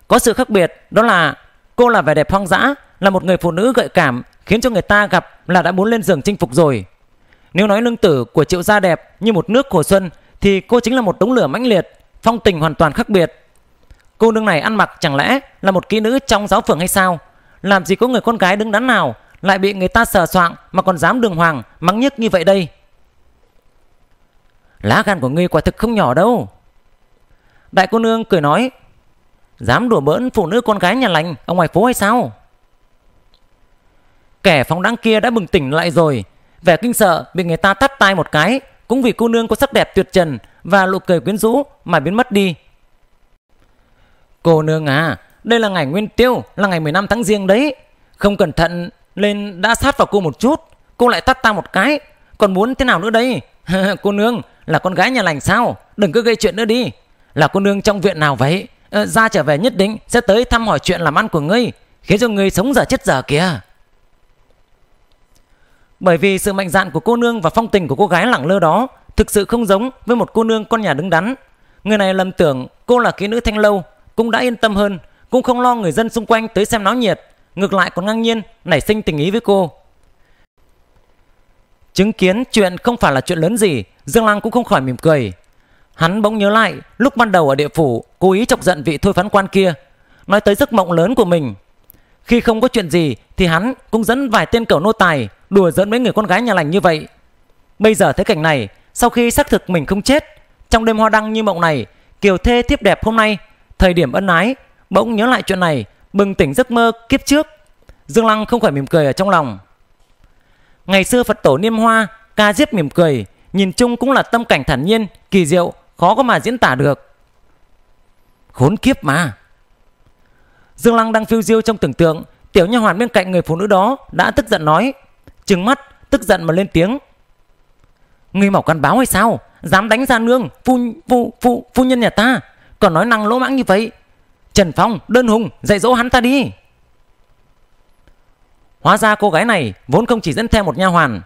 Có sự khác biệt đó là cô là vẻ đẹp hoang dã, là một người phụ nữ gợi cảm, khiến cho người ta gặp là đã muốn lên giường chinh phục rồi. Nếu nói nương tử của triệu gia đẹp như một nước hồ xuân, thì cô chính là một đống lửa mãnh liệt, phong tình hoàn toàn khác biệt. Cô nương này ăn mặc chẳng lẽ là một kỹ nữ trong giáo phường hay sao? Làm gì có người con gái đứng đắn nào lại bị người ta sờ soạng mà còn dám đường hoàng mắng nhức như vậy đây? Lá gan của ngươi quả thực không nhỏ đâu. Đại cô nương cười nói, dám đùa bỡn phụ nữ con gái nhà lành ở ngoài phố hay sao? Kẻ phóng đáng kia đã bừng tỉnh lại rồi, vẻ kinh sợ bị người ta tắt tay một cái, cũng vì cô nương có sắc đẹp tuyệt trần và nụ cười quyến rũ mà biến mất đi. Cô nương à, đây là ngày nguyên tiêu, là ngày 15 tháng riêng đấy. Không cẩn thận lên đã sát vào cô một chút, cô lại tắt ta một cái. Còn muốn thế nào nữa đây? cô nương là con gái nhà lành sao? Đừng cứ gây chuyện nữa đi. Là cô nương trong viện nào vậy? À, ra trở về nhất định sẽ tới thăm hỏi chuyện làm ăn của ngươi, khiến cho ngươi sống dở chết dở kìa. Bởi vì sự mạnh dạn của cô nương và phong tình của cô gái lẳng lơ đó thực sự không giống với một cô nương con nhà đứng đắn. Người này lầm tưởng cô là kỹ nữ thanh lâu cũng đã yên tâm hơn, cũng không lo người dân xung quanh tới xem náo nhiệt, ngược lại còn ngang nhiên nảy sinh tình ý với cô. Chứng kiến chuyện không phải là chuyện lớn gì, Dương Lăng cũng không khỏi mỉm cười. Hắn bỗng nhớ lại lúc ban đầu ở địa phủ cố ý chọc giận vị thôi phán quan kia, nói tới giấc mộng lớn của mình. Khi không có chuyện gì thì hắn cũng dẫn vài tên cẩu nô tài đùa dẫn mấy người con gái nhà lành như vậy. Bây giờ thấy cảnh này, sau khi xác thực mình không chết, trong đêm hoa đăng như mộng này, kiều thê thiếp đẹp hôm nay Thời điểm ân ái, bỗng nhớ lại chuyện này, bừng tỉnh giấc mơ kiếp trước. Dương Lăng không khỏi mỉm cười ở trong lòng. Ngày xưa Phật tổ Niêm Hoa, ca diếp mỉm cười, nhìn chung cũng là tâm cảnh thản nhiên, kỳ diệu, khó có mà diễn tả được. Khốn kiếp mà. Dương Lăng đang phiêu diêu trong tưởng tượng, tiểu nha hoàn bên cạnh người phụ nữ đó đã tức giận nói, trừng mắt tức giận mà lên tiếng. Ngươi mỏng căn báo hay sao? Dám đánh ra nương, phu, phu, phu, phu nhân nhà ta. Còn nói năng lỗ mãng như vậy. Trần Phong, đơn hùng, dạy dỗ hắn ta đi. Hóa ra cô gái này vốn không chỉ dẫn theo một nha hoàn.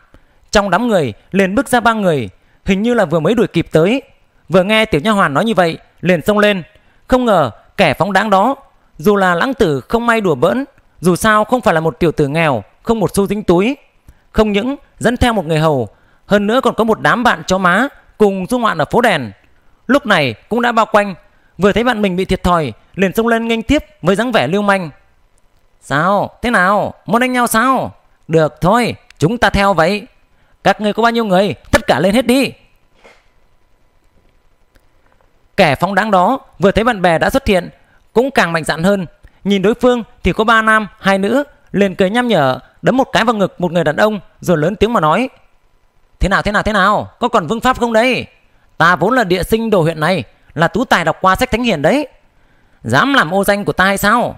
Trong đám người liền bước ra ba người, hình như là vừa mới đuổi kịp tới. Vừa nghe tiểu nha hoàn nói như vậy, liền xông lên. Không ngờ kẻ phóng đáng đó, dù là lãng tử không may đùa bỡn, dù sao không phải là một tiểu tử nghèo, không một xu dính túi. Không những dẫn theo một người hầu, hơn nữa còn có một đám bạn chó má cùng du ngoạn ở phố đèn. Lúc này cũng đã bao quanh, vừa thấy bạn mình bị thiệt thòi, liền xông lên nghênh tiếp với dáng vẻ lưu manh. Sao? Thế nào? Muốn đánh nhau sao? Được thôi, chúng ta theo vậy. Các người có bao nhiêu người? Tất cả lên hết đi. Kẻ phóng đáng đó vừa thấy bạn bè đã xuất hiện cũng càng mạnh dạn hơn. Nhìn đối phương thì có ba nam, hai nữ, liền cười nhăm nhở, đấm một cái vào ngực một người đàn ông rồi lớn tiếng mà nói: "Thế nào thế nào thế nào? Có còn vương pháp không đấy Ta vốn là địa sinh đồ huyện này, là tú tài đọc qua sách thánh hiền đấy. Dám làm ô danh của ta hay sao?"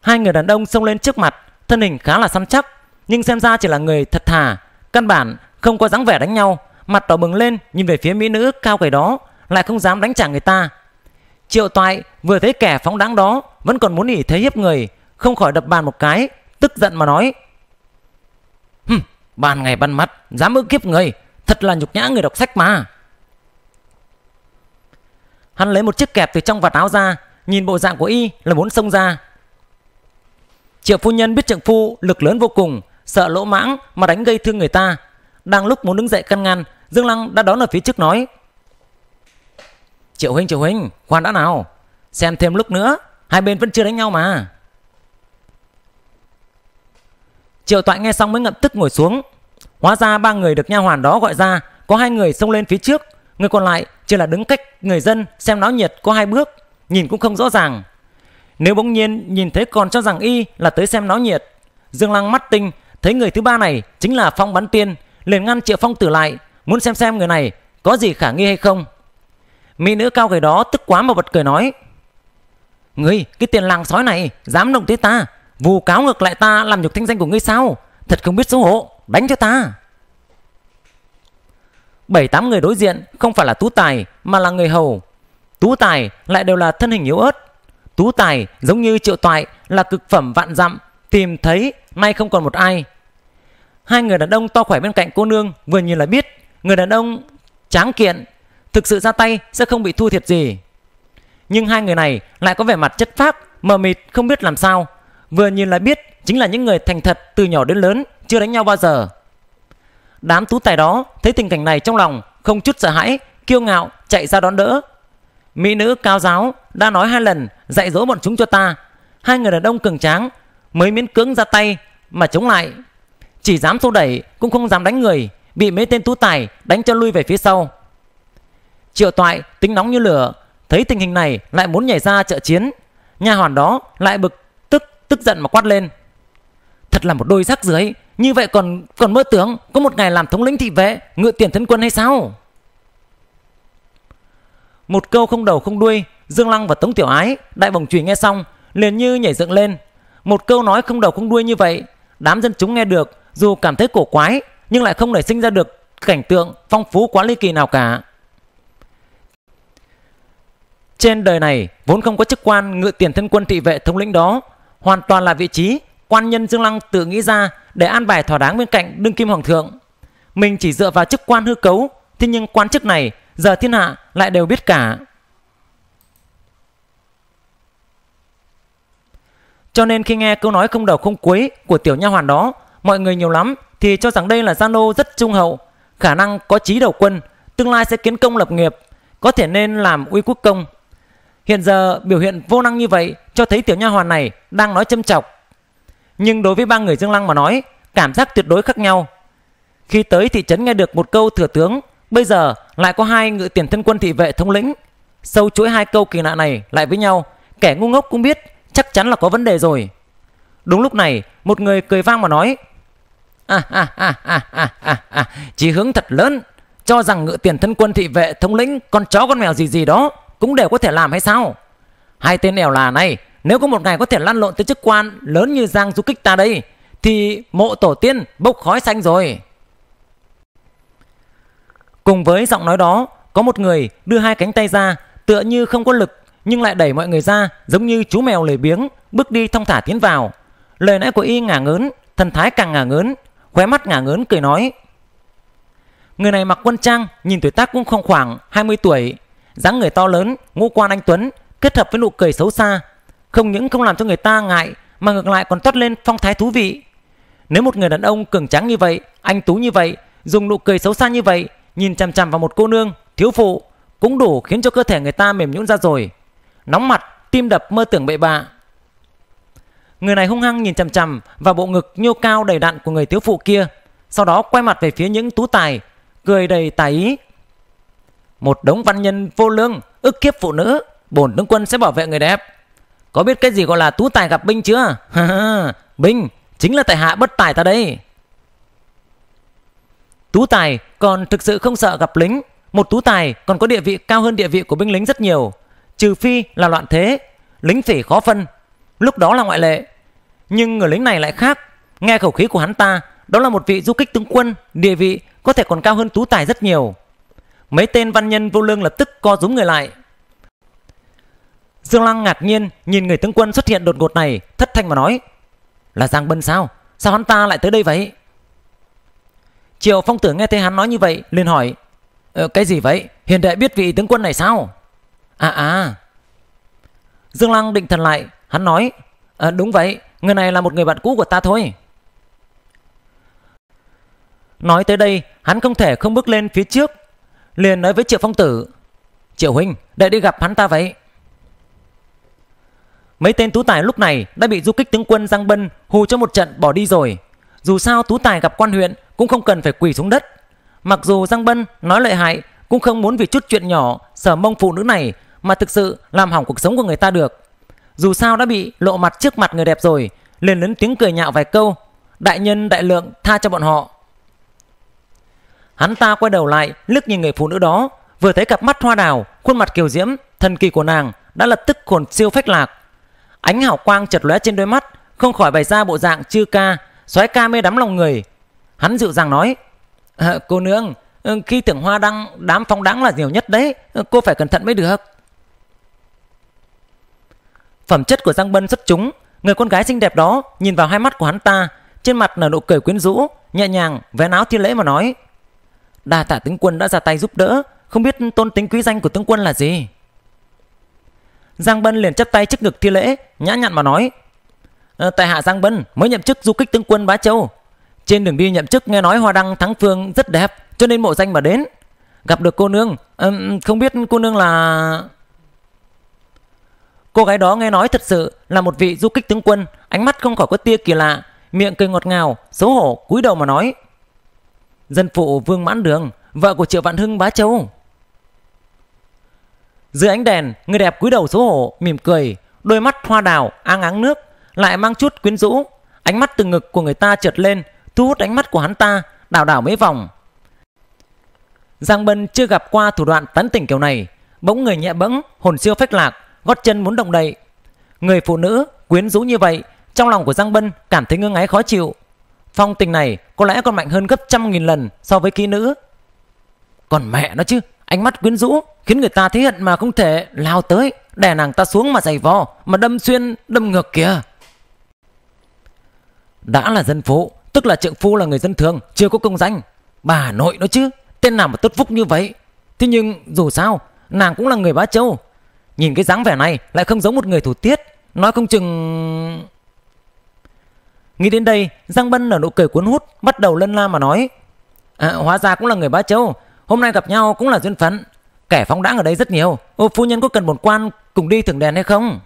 Hai người đàn ông xông lên trước mặt, thân hình khá là săn chắc, nhưng xem ra chỉ là người thật thà, căn bản không có dáng vẻ đánh nhau, mặt đỏ bừng lên nhìn về phía mỹ nữ cao gầy đó, lại không dám đánh trả người ta. Triệu Toại vừa thấy kẻ phóng đáng đó vẫn còn muốn ỉ thế hiếp người, không khỏi đập bàn một cái, tức giận mà nói: "Hừm, ban ngày ban mắt dám ức kiếp người, thật là nhục nhã người đọc sách mà." Hắn lấy một chiếc kẹp từ trong vạt áo ra, nhìn bộ dạng của y là muốn xông ra, Triệu phu nhân biết trượng phu lực lớn vô cùng, sợ lỗ mãng mà đánh gây thương người ta. Đang lúc muốn đứng dậy căn ngăn, Dương Lăng đã đón ở phía trước nói. Triệu huynh, Triệu huynh, khoan đã nào. Xem thêm lúc nữa, hai bên vẫn chưa đánh nhau mà. Triệu toại nghe xong mới ngậm tức ngồi xuống. Hóa ra ba người được nha hoàn đó gọi ra, có hai người xông lên phía trước, người còn lại chỉ là đứng cách người dân xem náo nhiệt có hai bước, nhìn cũng không rõ ràng. Nếu bỗng nhiên nhìn thấy còn cho rằng y là tới xem náo nhiệt, Dương Lăng mắt tinh thấy người thứ ba này chính là Phong Bắn Tiên, liền ngăn Triệu Phong Tử lại, muốn xem xem người này có gì khả nghi hay không. Mỹ nữ cao gầy đó tức quá mà bật cười nói: "Ngươi, cái tiền làng sói này dám động tới ta, vu cáo ngược lại ta làm nhục thanh danh của ngươi sao? Thật không biết xấu hổ, đánh cho ta." Bảy tám người đối diện không phải là tú tài mà là người hầu. Tú tài lại đều là thân hình yếu ớt, Tú tài giống như triệu toại là cực phẩm vạn dặm, tìm thấy nay không còn một ai. Hai người đàn ông to khỏe bên cạnh cô nương vừa nhìn là biết người đàn ông tráng kiện, thực sự ra tay sẽ không bị thua thiệt gì. Nhưng hai người này lại có vẻ mặt chất phác, mờ mịt không biết làm sao. Vừa nhìn là biết chính là những người thành thật từ nhỏ đến lớn, chưa đánh nhau bao giờ. Đám tú tài đó thấy tình cảnh này trong lòng không chút sợ hãi, kiêu ngạo chạy ra đón đỡ, Mỹ nữ cao giáo đã nói hai lần dạy dỗ bọn chúng cho ta. Hai người đàn ông cường tráng mới miễn cưỡng ra tay mà chống lại. Chỉ dám xô đẩy cũng không dám đánh người, bị mấy tên tú tài đánh cho lui về phía sau. Triệu Toại tính nóng như lửa, thấy tình hình này lại muốn nhảy ra trợ chiến. Nhà hoàn đó lại bực tức tức giận mà quát lên. Thật là một đôi rác dưới, như vậy còn còn mơ tưởng có một ngày làm thống lĩnh thị vệ, ngựa tiền thân quân hay sao? Một câu không đầu không đuôi, Dương Lăng và Tống Tiểu Ái, đại bồng chùy nghe xong, liền như nhảy dựng lên. Một câu nói không đầu không đuôi như vậy, đám dân chúng nghe được, dù cảm thấy cổ quái, nhưng lại không nảy sinh ra được cảnh tượng phong phú quá ly kỳ nào cả. Trên đời này vốn không có chức quan ngự tiền thân quân thị vệ thống lĩnh đó, hoàn toàn là vị trí quan nhân Dương Lăng tự nghĩ ra để an bài thỏa đáng bên cạnh đương kim hoàng thượng. Mình chỉ dựa vào chức quan hư cấu, thế nhưng quan chức này giờ thiên hạ lại đều biết cả. Cho nên khi nghe câu nói không đầu không cuối của tiểu nha hoàn đó, mọi người nhiều lắm thì cho rằng đây là Gia Nô rất trung hậu, khả năng có chí đầu quân, tương lai sẽ kiến công lập nghiệp, có thể nên làm uy quốc công. Hiện giờ biểu hiện vô năng như vậy cho thấy tiểu nha hoàn này đang nói châm chọc. Nhưng đối với ba người Dương Lăng mà nói, cảm giác tuyệt đối khác nhau. Khi tới thị trấn nghe được một câu thừa tướng Bây giờ lại có hai ngự tiền thân quân thị vệ thống lĩnh Sâu chuỗi hai câu kỳ lạ này lại với nhau Kẻ ngu ngốc cũng biết chắc chắn là có vấn đề rồi Đúng lúc này một người cười vang mà nói À à à à à à à hướng thật lớn Cho rằng ngự tiền thân quân thị vệ thống lĩnh Con chó con mèo gì gì đó Cũng đều có thể làm hay sao Hai tên ẻo là này nếu có một ngày có thể lăn lộn tới chức quan lớn như Giang Du Kích ta đây thì mộ tổ tiên bốc khói xanh rồi. Cùng với giọng nói đó, có một người đưa hai cánh tay ra, tựa như không có lực nhưng lại đẩy mọi người ra giống như chú mèo lười biếng, bước đi thong thả tiến vào. Lời nói của y ngả ngớn, thần thái càng ngả ngớn, khóe mắt ngả ngớn cười nói: Người này mặc quân trang, nhìn tuổi tác cũng không khoảng 20 tuổi, dáng người to lớn, ngũ quan anh tuấn, kết hợp với nụ cười xấu xa, không những không làm cho người ta ngại mà ngược lại còn toát lên phong thái thú vị. Nếu một người đàn ông cường tráng như vậy, anh tú như vậy, dùng nụ cười xấu xa như vậy, nhìn chằm chằm vào một cô nương, thiếu phụ, cũng đủ khiến cho cơ thể người ta mềm nhũn ra rồi. Nóng mặt, tim đập mơ tưởng bậy bạ. Người này hung hăng nhìn chằm chằm vào bộ ngực nhô cao đầy đặn của người thiếu phụ kia, sau đó quay mặt về phía những tú tài, cười đầy tài ý. Một đống văn nhân vô lương, ức kiếp phụ nữ, bổn tướng quân sẽ bảo vệ người đẹp. Có biết cái gì gọi là tú tài gặp binh chưa? binh chính là tại hạ bất tài ta đây. Tú tài còn thực sự không sợ gặp lính. Một tú tài còn có địa vị cao hơn địa vị của binh lính rất nhiều. Trừ phi là loạn thế, lính phỉ khó phân. Lúc đó là ngoại lệ. Nhưng người lính này lại khác. Nghe khẩu khí của hắn ta, đó là một vị du kích tướng quân, địa vị có thể còn cao hơn tú tài rất nhiều. Mấy tên văn nhân vô lương lập tức co rúm người lại. Dương Lăng ngạc nhiên nhìn người tướng quân xuất hiện đột ngột này, thất thanh mà nói: "Là Giang Bân sao? Sao hắn ta lại tới đây vậy?" Triệu Phong Tử nghe thấy hắn nói như vậy, liền hỏi: ờ, "Cái gì vậy? Hiền đệ biết vị tướng quân này sao?" "À à." Dương Lăng định thần lại, hắn nói: à, "Đúng vậy, người này là một người bạn cũ của ta thôi." Nói tới đây, hắn không thể không bước lên phía trước, liền nói với Triệu Phong Tử: "Triệu huynh, đệ đi gặp hắn ta vậy." Mấy tên tú tài lúc này đã bị du kích tướng quân Giang Bân hù cho một trận bỏ đi rồi. Dù sao tú tài gặp quan huyện cũng không cần phải quỳ xuống đất. Mặc dù Giang Bân nói lợi hại cũng không muốn vì chút chuyện nhỏ sở mông phụ nữ này mà thực sự làm hỏng cuộc sống của người ta được. Dù sao đã bị lộ mặt trước mặt người đẹp rồi, liền lớn tiếng cười nhạo vài câu. Đại nhân đại lượng tha cho bọn họ. Hắn ta quay đầu lại lướt nhìn người phụ nữ đó, vừa thấy cặp mắt hoa đào, khuôn mặt kiều diễm, thần kỳ của nàng đã lập tức hồn siêu phách lạc. Ánh hào quang chật lóe trên đôi mắt, không khỏi bày ra bộ dạng chư ca, xoáy ca mê đắm lòng người. Hắn dịu dàng nói: à, "Cô nương, ừ, khi tưởng hoa đăng đám phong đáng là nhiều nhất đấy, ừ, cô phải cẩn thận mới được." Phẩm chất của Giang Bân xuất chúng, người con gái xinh đẹp đó nhìn vào hai mắt của hắn ta, trên mặt nở nụ cười quyến rũ, nhẹ nhàng vén áo thi lễ mà nói: "Đa tạ tướng quân đã ra tay giúp đỡ, không biết tôn tính quý danh của tướng quân là gì?" Giang Bân liền chắp tay trước ngực thi lễ, nhã nhặn mà nói: à, "Tại hạ Giang Bân mới nhậm chức du kích tướng quân Bá Châu. Trên đường đi nhậm chức nghe nói hoa đăng thắng phương rất đẹp, cho nên mộ danh mà đến. Gặp được cô nương, à, không biết cô nương là..." Cô gái đó nghe nói thật sự là một vị du kích tướng quân, ánh mắt không khỏi có tia kỳ lạ, miệng cười ngọt ngào, xấu hổ cúi đầu mà nói: "Dân phụ Vương Mãn Đường, vợ của Triệu Vạn Hưng Bá Châu." Dưới ánh đèn, người đẹp cúi đầu xấu hổ, mỉm cười, đôi mắt hoa đào, áng áng nước, lại mang chút quyến rũ. Ánh mắt từ ngực của người ta trượt lên, thu hút ánh mắt của hắn ta, đảo đảo mấy vòng. Giang Bân chưa gặp qua thủ đoạn tán tỉnh kiểu này, bỗng người nhẹ bẫng, hồn siêu phách lạc, gót chân muốn động đậy. Người phụ nữ quyến rũ như vậy, trong lòng của Giang Bân cảm thấy ngưng ái khó chịu. Phong tình này có lẽ còn mạnh hơn gấp trăm nghìn lần so với kỹ nữ. Còn mẹ nó chứ, Ánh mắt quyến rũ khiến người ta thấy hận mà không thể lao tới đè nàng ta xuống mà giày vò mà đâm xuyên đâm ngược kìa. Đã là dân phố tức là trượng phu là người dân thường, chưa có công danh. Bà nội nó chứ, tên nào mà tốt phúc như vậy. Thế nhưng dù sao, nàng cũng là người bá châu. Nhìn cái dáng vẻ này lại không giống một người thủ tiết. Nói không chừng... Nghĩ đến đây, Giang Bân nở nụ cười cuốn hút, bắt đầu lân la mà nói. À, hóa ra cũng là người bá châu, Hôm nay gặp nhau cũng là duyên phận. Kẻ phóng đãng ở đây rất nhiều. Ô, phu nhân có cần một quan cùng đi thưởng đèn hay không?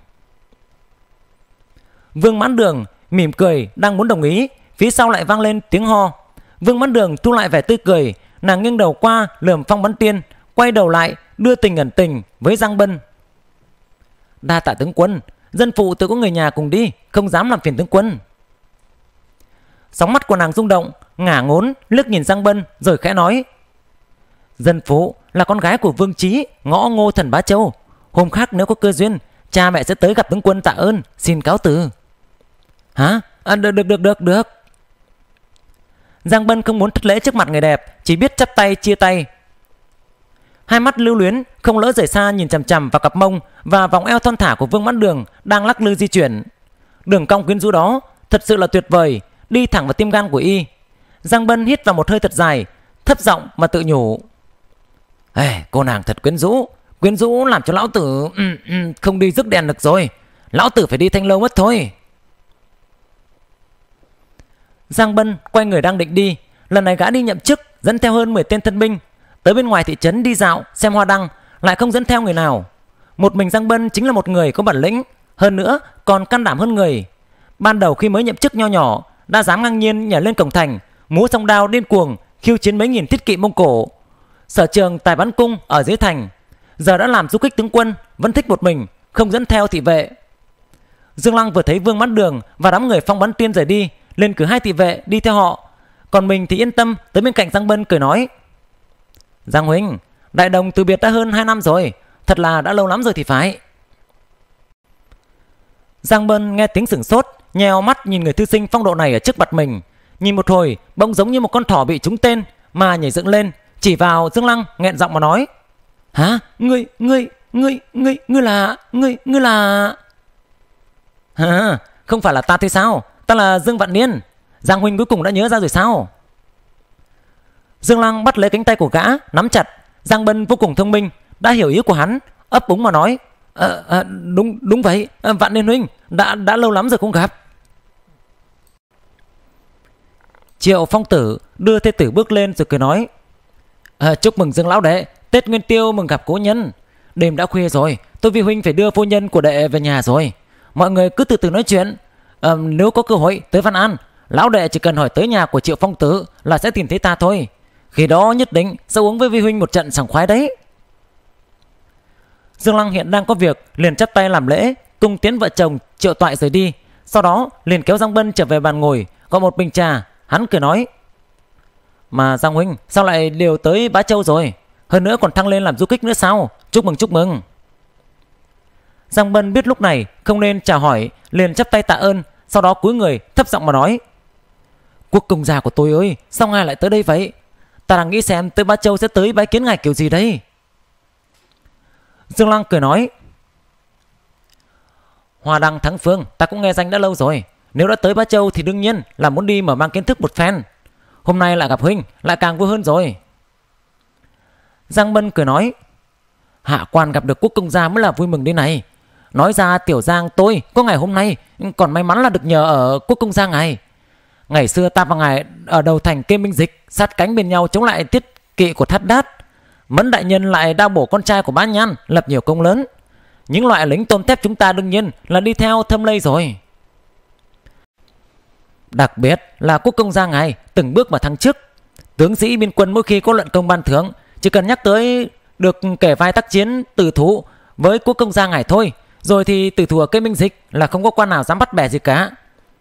Vương mãn đường mỉm cười, đang muốn đồng ý. Phía sau lại vang lên tiếng ho. Vương mãn đường thu lại vẻ tươi cười. Nàng nghiêng đầu qua, lườm phong bắn tiên, Quay đầu lại, đưa tình ẩn tình với Giang Bân. Đa tạ tướng quân, Dân phụ tự có người nhà cùng đi, Không dám làm phiền tướng quân. Sóng mắt của nàng rung động, Ngả ngốn lướt nhìn Giang Bân, Rồi khẽ nói Dân phụ là con gái của Vương Trí, ngõ ngô thần Bá Châu. Hôm khác nếu có cơ duyên, cha mẹ sẽ tới gặp tướng quân tạ ơn, xin cáo từ. Hả? À, được, được, được, được, được. Giang Bân không muốn thất lễ trước mặt người đẹp Chỉ biết chắp tay chia tay Hai mắt lưu luyến không lỡ rời xa nhìn chằm chằm vào cặp mông Và vòng eo thon thả của Vương Mãn Đường Đang lắc lư di chuyển Đường cong quyến rũ đó thật sự là tuyệt vời Đi thẳng vào tim gan của y Giang Bân hít vào một hơi thật dài Thấp giọng mà tự nhủ Ê, cô nàng thật quyến rũ. Quyến rũ làm cho lão tử ừ, ừ, không đi rước đèn được rồi. Lão tử phải đi thanh lâu mất thôi. Giang Bân quay người đang định đi. Lần này gã đi nhậm chức Dẫn theo hơn 10 tên thân binh. Tới bên ngoài thị trấn đi dạo xem hoa đăng Lại không dẫn theo người nào. Một mình Giang Bân chính là một người có bản lĩnh. Hơn nữa còn can đảm hơn người. Ban đầu khi mới nhậm chức nho nhỏ Đã dám ngang nhiên nhảy lên cổng thành Múa song đao điên cuồng Khiêu chiến mấy nghìn thiết kỵ Mông Cổ. Sở trường tài bắn cung ở dưới thành. Giờ đã làm du kích tướng quân, Vẫn thích một mình, Không dẫn theo thị vệ. Dương Lăng vừa thấy Vương Mãn Đường Và đám người phong bắn tiên rời đi liền cử hai thị vệ đi theo họ. Còn mình thì yên tâm, tới bên cạnh Giang Bân cười nói, Giang Huynh Đại đồng từ biệt đã hơn 2 năm rồi, Thật là đã lâu lắm rồi thì phải. Giang Bân nghe tiếng sửng sốt Nhèo mắt nhìn người thư sinh phong độ này ở trước mặt mình, Nhìn một hồi, bỗng giống như một con thỏ bị trúng tên, Mà nhảy dựng lên chỉ vào Dương Lăng nghẹn giọng mà nói. Hả? Ngươi, ngươi, ngươi, ngươi, ngươi là, ngươi, ngươi là... Hả? Không phải là ta thế sao? Ta là Dương Vạn Niên. Giang Huynh cuối cùng đã nhớ ra rồi sao? Dương Lăng bắt lấy cánh tay của gã Nắm chặt. Giang Bân vô cùng thông minh Đã hiểu ý của hắn ấp úng mà nói. À, à, Đúng đúng vậy. À, Vạn Niên Huynh đã, đã lâu lắm rồi không gặp. Triệu Phong Tử đưa thê tử bước lên rồi cười nói à, Chúc mừng Dương Lão Đệ. Tết Nguyên Tiêu mừng gặp cố nhân. Đêm đã khuya rồi Tôi vì Huynh phải đưa phu nhân của đệ về nhà rồi. Mọi người cứ từ từ nói chuyện. À, Nếu có cơ hội tới Văn An. Lão đệ chỉ cần hỏi tới nhà của Triệu Phong Tử Là sẽ tìm thấy ta thôi. Khi đó nhất định sẽ uống với Vi Huynh một trận sảng khoái đấy. Dương Lăng hiện đang có việc Liền chắp tay làm lễ tung tiến vợ chồng Triệu Toại rời đi. Sau đó liền kéo Giang Bân trở về bàn ngồi Gọi một bình trà. Hắn cười nói mà Giang Huynh, sao lại đều tới Bá Châu rồi? Hơn nữa còn thăng lên làm du kích nữa sao? Chúc mừng chúc mừng. Giang Bân biết lúc này không nên chào hỏi, liền chắp tay tạ ơn, sau đó cúi người, thấp giọng mà nói. Quốc công già của tôi ơi, sao ngài lại tới đây vậy? Ta đang nghĩ xem tới Bá Châu sẽ tới bái kiến ngài kiểu gì đây Dương Lăng cười nói. Hoa Đăng Thắng Phương, ta cũng nghe danh đã lâu rồi. Nếu đã tới Bá Châu thì đương nhiên là muốn đi mở mang kiến thức một phen. Hôm nay lại gặp Huynh, lại càng vui hơn rồi Giang Bân cười nói, Hạ quan gặp được quốc công gia mới là vui mừng đây này Nói ra tiểu giang tôi có ngày hôm nay còn may mắn là được nhờ ở quốc công gia ngài. Ngày xưa ta và ngài ở đầu thành kê minh dịch, sát cánh bên nhau chống lại tiết kỵ của thắt đát. Mẫn đại nhân lại đao bổ con trai của bá nhan, lập nhiều công lớn. Những loại lính tôn thép chúng ta đương nhiên là đi theo thâm lây rồi. Đặc biệt là quốc công gia ngài từng bước mà thăng chức. Tướng sĩ biên quân mỗi khi có luận công ban thưởng chỉ cần nhắc tới được kể vai tác chiến tử thủ với quốc công gia ngài thôi rồi thì tử thủ ở cây minh dịch là không có quan nào dám bắt bẻ gì cả.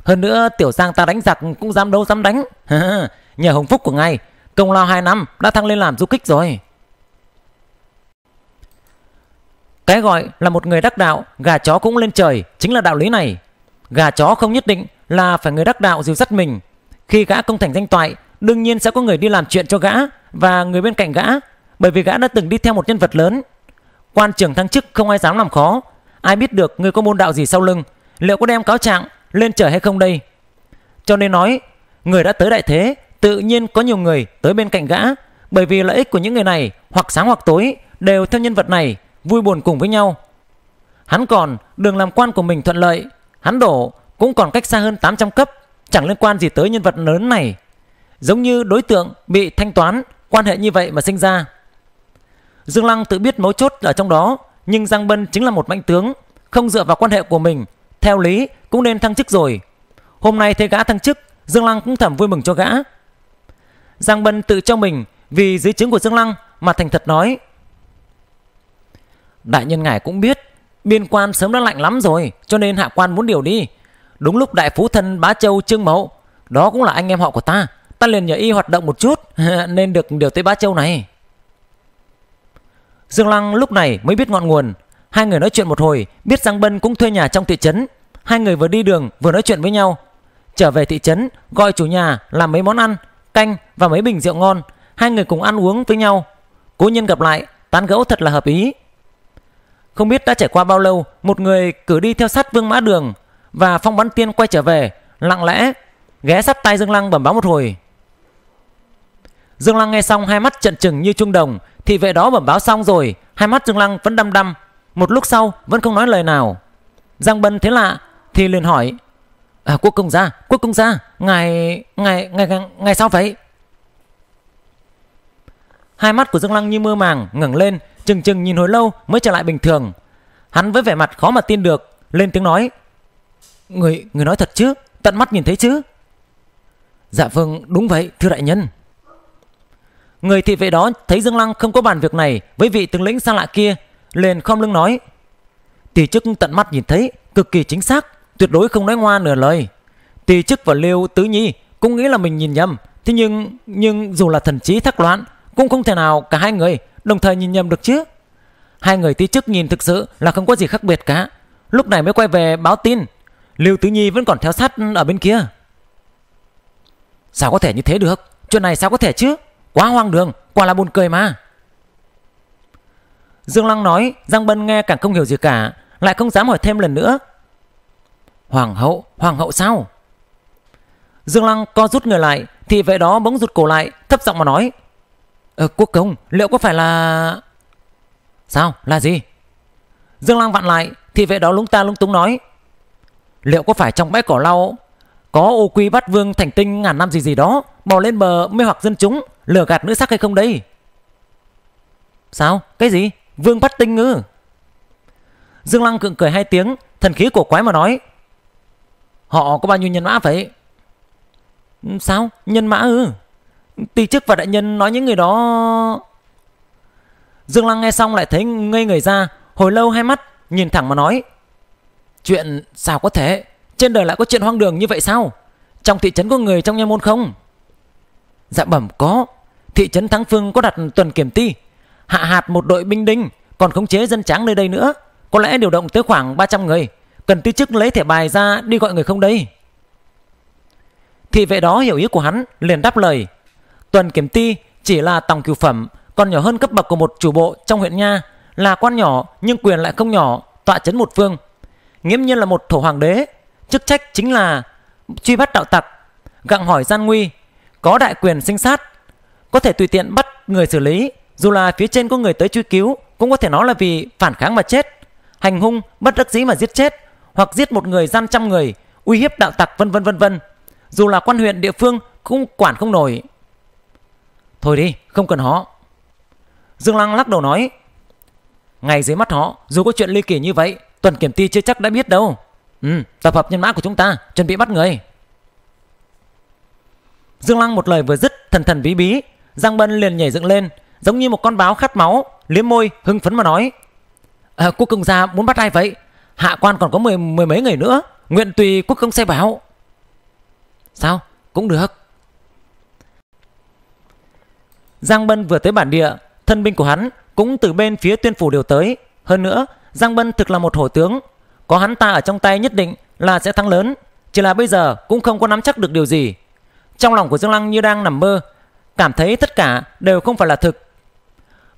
Hơn nữa tiểu giang ta đánh giặc cũng dám đấu dám đánh. Nhờ hồng phúc của ngài, công lao 2 năm đã thăng lên làm du kích rồi. Cái gọi là một người đắc đạo, gà chó cũng lên trời, chính là đạo lý này. Gà chó không nhất định là phải người đắc đạo dìu dắt mình. Khi gã công thành danh toại, đương nhiên sẽ có người đi làm chuyện cho gã và người bên cạnh gã, bởi vì gã đã từng đi theo một nhân vật lớn. Quan trưởng thăng chức không ai dám làm khó, Ai biết được người có môn đạo gì sau lưng Liệu có đem cáo trạng lên trời hay không đây Cho nên nói Người đã tới đại thế Tự nhiên có nhiều người tới bên cạnh gã Bởi vì lợi ích của những người này Hoặc sáng hoặc tối Đều theo nhân vật này Vui buồn cùng với nhau Hắn còn đường làm quan của mình thuận lợi Hắn đổ cũng còn cách xa hơn 800 cấp Chẳng liên quan gì tới nhân vật lớn này Giống như đối tượng bị thanh toán Quan hệ như vậy mà sinh ra Dương Lăng tự biết mấu chốt ở trong đó nhưng Giang Bân chính là một mạnh tướng, không dựa vào quan hệ của mình, theo lý cũng nên thăng chức rồi. Hôm nay thấy gã thăng chức, Dương Lăng cũng thầm vui mừng cho gã. Giang Bân tự cho mình vì dưới chứng của Dương Lăng mà thành thật nói. Đại nhân ngài cũng biết, biên quan sớm đã lạnh lắm rồi, cho nên hạ quan muốn điều đi. Đúng lúc đại phú thân Bá Châu Trương Mậu, đó cũng là anh em họ của ta, ta liền nhờ y hoạt động một chút nên được điều tới Bá Châu này. Dương Lăng lúc này mới biết ngọn nguồn. Hai người nói chuyện một hồi, biết Giang Bân cũng thuê nhà trong thị trấn. Hai người vừa đi đường vừa nói chuyện với nhau. Trở về thị trấn, gọi chủ nhà làm mấy món ăn, canh và mấy bình rượu ngon. Hai người cùng ăn uống với nhau. Cố nhiên gặp lại, tán gẫu thật là hợp ý. Không biết đã trải qua bao lâu, một người cử đi theo sát Vương Mã Đường và Phong Bắn Tiên quay trở về, lặng lẽ ghé sát tay Dương Lăng bẩm báo một hồi. Dương Lăng nghe xong hai mắt trận trừng như trung đồng, thị vệ đó bẩm báo xong rồi, hai mắt Dương Lăng vẫn đăm đăm, một lúc sau vẫn không nói lời nào. Giang Bân thế lạ thì liền hỏi: "À quốc công gia, quốc công gia, ngài ngài ngài ngài, ngài sao vậy?" Hai mắt của Dương Lăng như mơ màng ngẩng lên, chừng chừng nhìn hồi lâu mới trở lại bình thường. Hắn với vẻ mặt khó mà tin được, lên tiếng nói: "Người người nói thật chứ? Tận mắt nhìn thấy chứ?" Dạ vâng, đúng vậy, thưa đại nhân. Người thị vệ đó thấy Dương Lăng không có bàn việc này với vị tướng lĩnh xa lạ kia, liền không lưng nói: "Tỷ chức tận mắt nhìn thấy, cực kỳ chính xác, tuyệt đối không nói ngoa nửa lời. Tỷ chức và Liêu Tứ Nhi cũng nghĩ là mình nhìn nhầm, thế nhưng nhưng dù là thần trí thắc loạn, cũng không thể nào cả hai người đồng thời nhìn nhầm được chứ. Hai người tí chức nhìn thực sự là không có gì khác biệt cả. Lúc này mới quay về báo tin, Lưu Tứ Nhi vẫn còn theo sát ở bên kia. Sao có thể như thế được? Chuyện này sao có thể chứ? Quá hoang đường, quả là buồn cười mà. Dương Lăng nói, Giang Bân nghe càng không hiểu gì cả, lại không dám hỏi thêm lần nữa. Hoàng hậu, hoàng hậu sao? Dương Lăng co rút người lại, thì vệ đó bỗng rụt cổ lại, thấp giọng mà nói. Ờ, quốc công, liệu có phải là... Sao, là gì? Dương Lăng vặn lại, thì vệ đó lúng ta lúng túng nói. Liệu có phải trong bãi cỏ lau có ô quy bắt vương thành tinh ngàn năm gì gì đó, Bò lên bờ mê hoặc dân chúng, Lừa gạt nữ sắc hay không đây? Sao? Cái gì? Vương bắt tinh ngư Dương Lăng cựng cười hai tiếng, Thần khí cổ quái mà nói. Họ có bao nhiêu nhân mã vậy? Sao? Nhân mã ư? Tỳ chức và đại nhân nói những người đó. Dương Lăng nghe xong lại thấy ngây người ra, Hồi lâu hai mắt, nhìn thẳng mà nói. Chuyện sao có thể? Trên đời lại có chuyện hoang đường như vậy sao? Trong thị trấn có người trong nha môn không? Dạ bẩm có. Thị trấn Thắng Phương có đặt tuần kiểm ti. Hạ hạt một đội binh đinh, Còn khống chế dân tráng nơi đây nữa. Có lẽ điều động tới khoảng 300 người. Cần tư chức lấy thẻ bài ra đi gọi người không đây? Thị vệ đó hiểu ý của hắn, liền đáp lời. Tuần kiểm ti chỉ là tòng cửu phẩm, Còn nhỏ hơn cấp bậc của một chủ bộ trong huyện nha. Là quan nhỏ, nhưng quyền lại không nhỏ, Tọa chấn một phương. Nghiễm nhiên là một thổ hoàng đế chức trách chính là truy bắt đạo tặc, gặng hỏi gian nguy, có đại quyền sinh sát, có thể tùy tiện bắt người xử lý, dù là phía trên có người tới truy cứu, cũng có thể nói là vì phản kháng mà chết, hành hung bất đắc dĩ mà giết chết, hoặc giết một người gian trăm người, uy hiếp đạo tặc vân vân vân vân. Dù là quan huyện địa phương cũng quản không nổi. Thôi đi, không cần họ. Dương Lăng lắc đầu nói, ngay dưới mắt họ, dù có chuyện ly kỳ như vậy, tuần kiểm ty chưa chắc đã biết đâu. Ừ, tập hợp nhân mã của chúng ta, chuẩn bị bắt người. Dương Lăng một lời vừa dứt, thần thần bí bí, Giang Bân liền nhảy dựng lên, giống như một con báo khát máu, liếm môi, hưng phấn mà nói. À, quốc công gia muốn bắt ai vậy? Hạ quan còn có mười, mười mấy người nữa, nguyện tùy quốc công sai bảo. Sao? Cũng được. Giang Bân vừa tới bản địa, thân binh của hắn cũng từ bên phía tuyên phủ đều tới. Hơn nữa, Giang Bân thực là một hổ tướng, có hắn ta ở trong tay nhất định là sẽ thắng lớn. Chỉ là bây giờ cũng không có nắm chắc được điều gì. Trong lòng của Dương Lăng như đang nằm mơ Cảm thấy tất cả đều không phải là thực.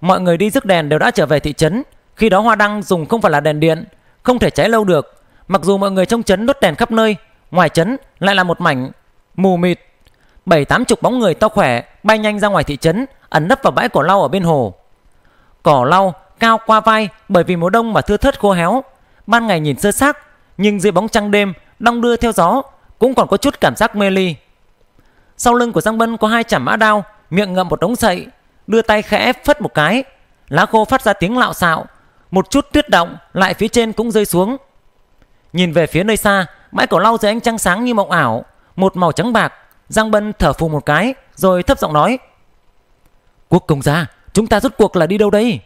Mọi người đi rước đèn đều đã trở về thị trấn. Khi đó hoa đăng dùng không phải là đèn điện Không thể cháy lâu được. Mặc dù mọi người trong trấn đốt đèn khắp nơi Ngoài trấn lại là một mảnh mù mịt. Bảy tám chục bóng người to khỏe Bay nhanh ra ngoài thị trấn Ẩn nấp vào bãi cỏ lau ở bên hồ. Cỏ lau cao qua vai Bởi vì mùa đông mà thưa thớt khô héo. Ban ngày nhìn sơ xác, nhưng dưới bóng trăng đêm, đong đưa theo gió, cũng còn có chút cảm giác mê ly. Sau lưng của giang bân có hai chảm mã đao, miệng ngậm một đống sậy, đưa tay khẽ phất một cái, lá khô phát ra tiếng lạo xạo, một chút tuyết động lại phía trên cũng rơi xuống. Nhìn về phía nơi xa, bãi cỏ lau dưới ánh trăng sáng như mộng ảo, một màu trắng bạc, giang bân thở phù một cái, rồi thấp giọng nói, quốc công gia, chúng ta rốt cuộc là đi đâu đây?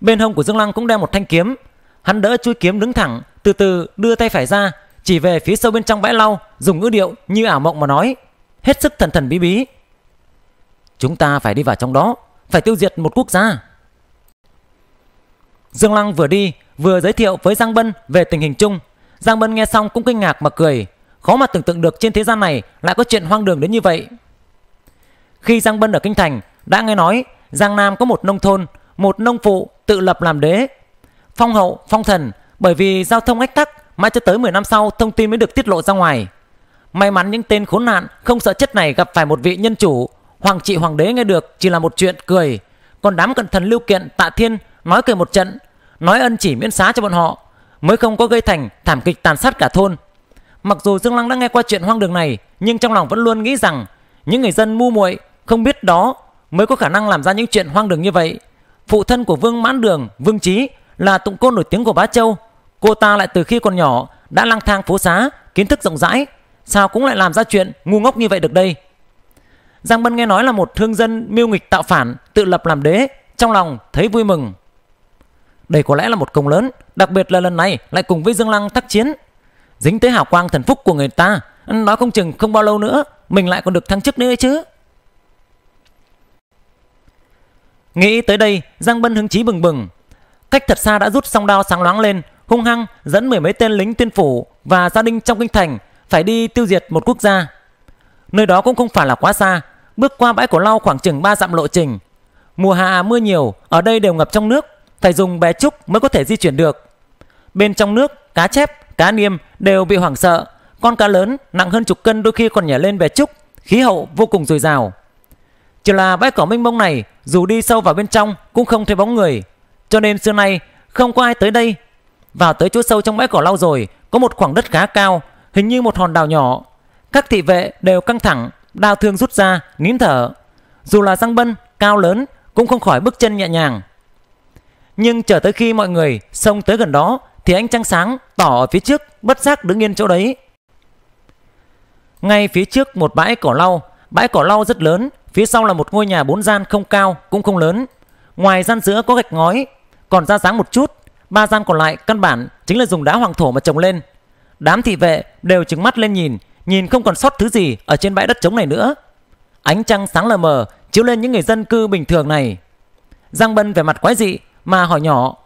Bên hông của Dương Lăng cũng đeo một thanh kiếm. Hắn đỡ chuôi kiếm đứng thẳng, từ từ đưa tay phải ra, chỉ về phía sâu bên trong bãi lau, dùng ngữ điệu như ảo mộng mà nói, hết sức thần thần bí bí. Chúng ta phải đi vào trong đó, phải tiêu diệt một quốc gia. Dương Lăng vừa đi, vừa giới thiệu với Giang Bân về tình hình chung. Giang Bân nghe xong cũng kinh ngạc mà cười, Khó mà tưởng tượng được trên thế gian này lại có chuyện hoang đường đến như vậy. Khi Giang Bân ở Kinh Thành đã nghe nói Giang Nam có một nông thôn, một nông phụ tự lập làm đế. Phong hậu, phong thần bởi vì giao thông ách tắc mãi cho tới 10 năm sau thông tin mới được tiết lộ ra ngoài. May mắn những tên khốn nạn không sợ chết này gặp phải một vị nhân chủ Hoàng trị hoàng đế nghe được chỉ là một chuyện cười Còn đám cận thần lưu kiện tạ thiên nói cười một trận Nói ân chỉ miễn xá cho bọn họ Mới không có gây thành thảm kịch tàn sát cả thôn Mặc dù Dương Lăng đã nghe qua chuyện hoang đường này Nhưng trong lòng vẫn luôn nghĩ rằng Những người dân mu muội không biết đó Mới có khả năng làm ra những chuyện hoang đường như vậy Phụ thân của Vương Mãn Đường, Vương Trí Là tụng côn nổi tiếng của Bá Châu. Cô ta lại từ khi còn nhỏ Đã lang thang phố xá, kiến thức rộng rãi Sao cũng lại làm ra chuyện ngu ngốc như vậy được đây. Giang Bân nghe nói là một thương dân miêu nghịch tạo phản Tự lập làm đế Trong lòng thấy vui mừng. Đây có lẽ là một công lớn Đặc biệt là lần này lại cùng với Dương Lăng tác chiến. Dính tới hào quang thần phúc của người ta Nói không chừng không bao lâu nữa Mình lại còn được thăng chức nữa chứ. Nghĩ tới đây Giang Bân hứng chí bừng bừng. Cách thật xa đã rút song đao sáng loáng lên Hung hăng dẫn mười mấy tên lính tuyên phủ Và gia đình trong kinh thành Phải đi tiêu diệt một quốc gia. Nơi đó cũng không phải là quá xa Bước qua bãi cổ lau khoảng chừng 3 dặm lộ trình. Mùa hạ mưa nhiều Ở đây đều ngập trong nước Phải dùng bé trúc mới có thể di chuyển được. Bên trong nước cá chép, cá niêm đều bị hoảng sợ Con cá lớn nặng hơn chục cân đôi khi còn nhảy lên bé trúc Khí hậu vô cùng dồi dào. Chỉ là bãi cỏ mênh mông này, Dù đi sâu vào bên trong cũng không thấy bóng người. Cho nên xưa nay, không có ai tới đây. Vào tới chỗ sâu trong bãi cỏ lau rồi, Có một khoảng đất khá cao, Hình như một hòn đảo nhỏ. Các thị vệ đều căng thẳng Đao thương rút ra, nín thở. Dù là răng Bân, cao lớn, Cũng không khỏi bước chân nhẹ nhàng. Nhưng chờ tới khi mọi người xông tới gần đó, Thì ánh trăng sáng tỏ ở phía trước Bất giác đứng yên chỗ đấy. Ngay phía trước một bãi cỏ lau, Bãi cỏ lau rất lớn Phía sau là một ngôi nhà bốn gian không cao, cũng không lớn. Ngoài gian giữa có gạch ngói, Còn ra dáng một chút. Ba gian còn lại căn bản chính là dùng đá hoàng thổ mà trồng lên. Đám thị vệ đều trừng mắt lên nhìn Nhìn không còn sót thứ gì ở trên bãi đất trống này nữa. Ánh trăng sáng lờ mờ Chiếu lên những người dân cư bình thường này. Giang Bân vẻ mặt quái dị Mà hỏi nhỏ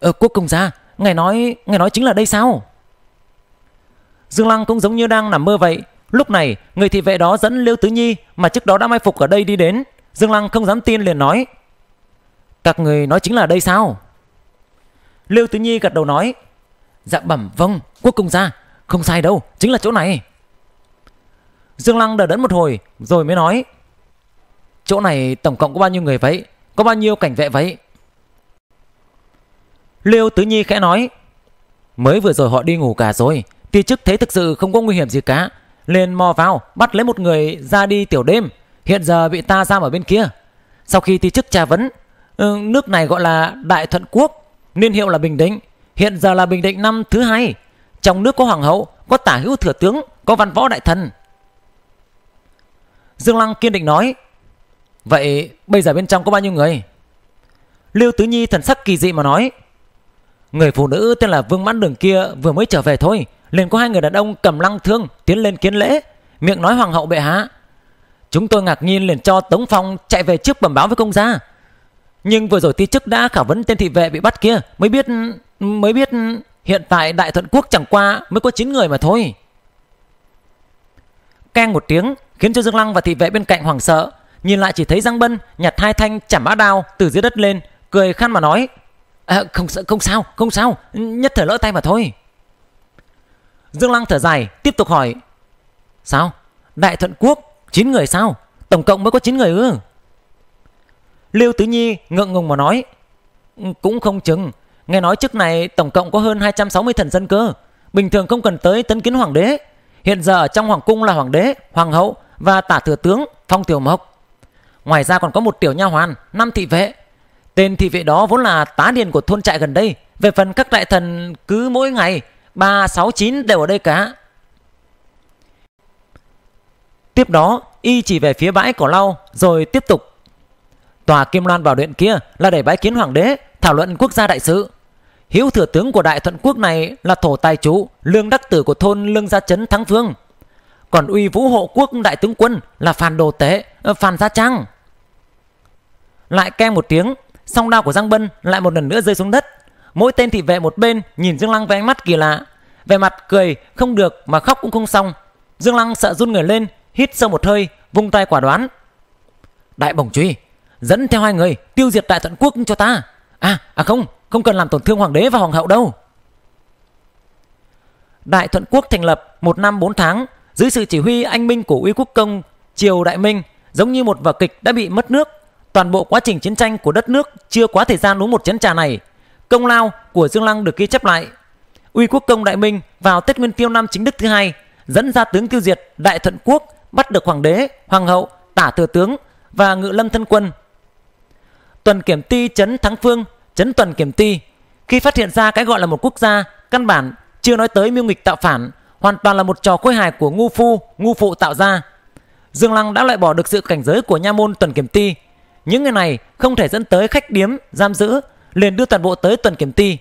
Ờ quốc công gia, Ngài nói ngài nói chính là đây sao? Dương Lăng cũng giống như đang nằm mơ vậy Lúc này, người thị vệ đó dẫn Liêu Tứ Nhi, Mà trước đó đã mai phục ở đây đi đến. Dương Lăng không dám tin liền nói, Các người nói chính là đây sao? Liêu Tứ Nhi gật đầu nói Dạ bẩm vâng quốc công gia, Không sai đâu, chính là chỗ này. Dương Lăng đợi đẫn một hồi, rồi mới nói, Chỗ này tổng cộng có bao nhiêu người vậy? Có bao nhiêu cảnh vệ vậy? Liêu Tứ Nhi khẽ nói, Mới vừa rồi họ đi ngủ cả rồi Ti chức thấy thực sự không có nguy hiểm gì cả liền mò vào, bắt lấy một người ra đi tiểu đêm. Hiện giờ bị ta giam ở bên kia. Sau khi ti chức tra vấn ừ, Nước này gọi là Đại Thuận Quốc, Niên hiệu là Bình Định. Hiện giờ là Bình Định năm thứ hai. Trong nước có hoàng hậu, Có tả hữu thừa tướng, Có văn võ đại thần. Dương Lăng kiên định nói, Vậy bây giờ bên trong có bao nhiêu người? Lưu Tứ Nhi thần sắc kỳ dị mà nói, Người phụ nữ tên là Vương Mãn Đường kia vừa mới trở về thôi liền có hai người đàn ông cầm lăng thương tiến lên kiến lễ miệng nói hoàng hậu bệ hạ. Chúng tôi ngạc nhiên liền cho tống phong chạy về trước bẩm báo với công gia. Nhưng vừa rồi ti chức đã khảo vấn tên thị vệ bị bắt kia mới biết mới biết hiện tại đại thuận quốc chẳng qua mới có 9 người mà thôi. Keng một tiếng khiến cho dương lăng và thị vệ bên cạnh hoảng sợ nhìn lại chỉ thấy giang bân nhặt hai thanh chảm mã đao từ dưới đất lên cười khăn mà nói à, không sợ không sao không sao nhất thời lỡ tay mà thôi. Dương Lăng thở dài, tiếp tục hỏi, Sao? Đại Thuận Quốc 9 người sao? Tổng cộng mới có 9 người ư? Liêu Tứ Nhi ngượng ngùng mà nói, Cũng không chừng. Nghe nói trước này tổng cộng có hơn 260 thần dân cơ. Bình thường không cần tới tấn kiến hoàng đế. Hiện giờ trong hoàng cung là hoàng đế, Hoàng hậu và tả thừa tướng, Phong Tiểu Mộc. Ngoài ra còn có một tiểu nha hoàn năm thị vệ. Tên thị vệ đó vốn là tá điền của thôn trại gần đây. Về phần các đại thần cứ mỗi ngày 3, 6, 9 đều ở đây cả. Tiếp đó, y chỉ về phía bãi cỏ lau rồi tiếp tục. Tòa Kim Loan vào điện kia là để bái kiến hoàng đế, thảo luận quốc gia đại sự. Hiếu thừa tướng của Đại Thuận Quốc này là thổ tài chủ, lương đắc tử của thôn Lương Gia Trấn Thắng Phương. Còn uy vũ hộ quốc đại tướng quân là Phan Đồ Tế, ờ, Phan Gia Trang. Lại kem một tiếng, song đao của Giang Bân lại một lần nữa rơi xuống đất. Mỗi tên thị vệ một bên, nhìn Dương Lăng với ánh mắt kỳ lạ. Vẻ mặt cười, không được mà khóc cũng không xong. Dương Lăng sợ run người lên, Hít sâu một hơi, vung tay quả đoán. Đại bổng truy, Dẫn theo hai người tiêu diệt đại thuận quốc cho ta. À à không Không cần làm tổn thương hoàng đế và hoàng hậu đâu. Đại thuận quốc thành lập một năm bốn tháng, Dưới sự chỉ huy anh minh của uy quốc công, Triều Đại Minh, Giống như một vở kịch đã bị mất nước. Toàn bộ quá trình chiến tranh của đất nước Chưa quá thời gian uống một chén trà này. Công lao của Dương Lăng được ghi chép lại Uy quốc công Đại Minh vào Tết Nguyên Tiêu năm chính đức thứ hai dẫn ra tướng tiêu diệt Đại Thuận Quốc, bắt được hoàng đế, hoàng hậu, tả thừa tướng và ngự lâm thân quân. Tuần Kiểm Ti chấn Thắng Phương, chấn Tuần Kiểm Ti khi phát hiện ra cái gọi là một quốc gia căn bản chưa nói tới miêu nghịch tạo phản, hoàn toàn là một trò khôi hài của ngu phu, ngu phụ tạo ra. Dương Lăng đã loại bỏ được sự cảnh giới của nha môn Tuần Kiểm Ti. Những người này không thể dẫn tới khách điếm, giam giữ, liền đưa toàn bộ tới Tuần Kiểm Ti.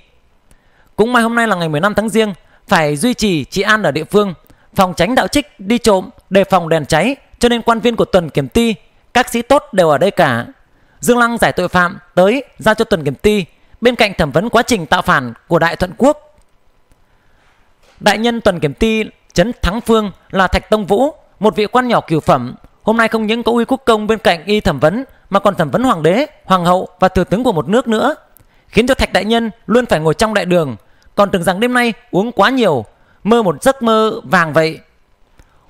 Cũng may hôm nay là ngày 15 tháng riêng, phải duy trì trị an ở địa phương, phòng tránh đạo trích đi trộm, đề phòng đèn cháy, cho nên quan viên của tuần kiểm ty, các sĩ tốt đều ở đây cả. Dương Lăng giải tội phạm tới giao cho tuần kiểm ty, bên cạnh thẩm vấn quá trình tạo phản của Đại Thuận Quốc. Đại nhân tuần kiểm ty Trấn Thắng Phương là Thạch Tông Vũ, một vị quan nhỏ cửu phẩm, hôm nay không những có uy quốc công bên cạnh y thẩm vấn mà còn thẩm vấn hoàng đế, hoàng hậu và thừa tướng của một nước nữa, khiến cho Thạch đại nhân luôn phải ngồi trong đại đường, còn tưởng rằng đêm nay uống quá nhiều mơ một giấc mơ vàng vậy.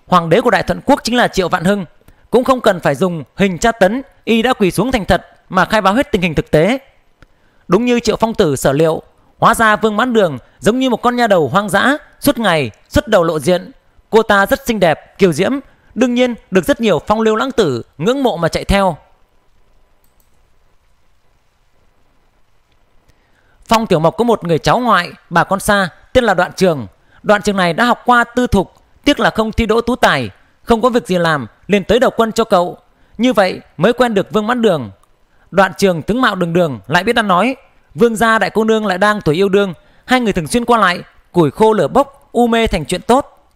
Hoàng đế của đại thuận quốc chính là triệu vạn hưng cũng không cần phải dùng hình tra tấn y đã quỳ xuống thành thật mà khai báo hết tình hình thực tế. Đúng như triệu phong tử sở liệu hóa ra vương mãn đường giống như một con nha đầu hoang dã suốt ngày xuất đầu lộ diện. Cô ta rất xinh đẹp kiều diễm đương nhiên được rất nhiều phong lưu lãng tử ngưỡng mộ mà chạy theo. Phong tiểu mộc có một người cháu ngoại bà con xa tên là đoạn trường Đoạn trường này đã học qua tư thục, tiếc là không thi đỗ tú tài, không có việc gì làm, liền tới đầu quân cho cậu. Như vậy mới quen được Vương Mãn Đường. Đoạn trường tướng mạo đường đường lại biết ăn nói, Vương gia đại cô nương lại đang tuổi yêu đương, hai người thường xuyên qua lại, củi khô lửa bốc, u mê thành chuyện tốt.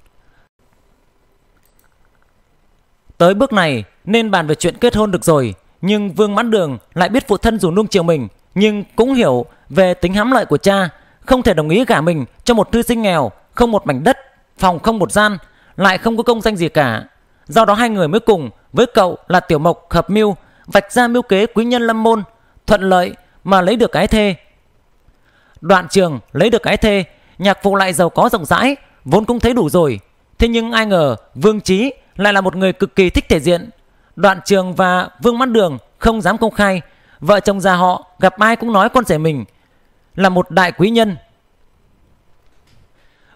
Tới bước này nên bàn về chuyện kết hôn được rồi, nhưng Vương Mãn Đường lại biết phụ thân dù nung chiều mình, nhưng cũng hiểu về tính hám lợi của cha, không thể đồng ý gả mình cho một thư sinh nghèo không một mảnh đất, phòng không một gian, lại không có công danh gì cả. Do đó hai người mới cùng với cậu là Tiểu Mộc hợp mưu vạch ra mưu kế quý nhân lâm môn, thuận lợi mà lấy được cái thê. Đoạn trường lấy được cái thê, nhạc phụ lại giàu có rộng rãi, vốn cũng thấy đủ rồi. Thế nhưng ai ngờ Vương Trí lại là một người cực kỳ thích thể diện. Đoạn trường và Vương Mắt Đường không dám công khai. Vợ chồng già họ gặp ai cũng nói con rể mình là một đại quý nhân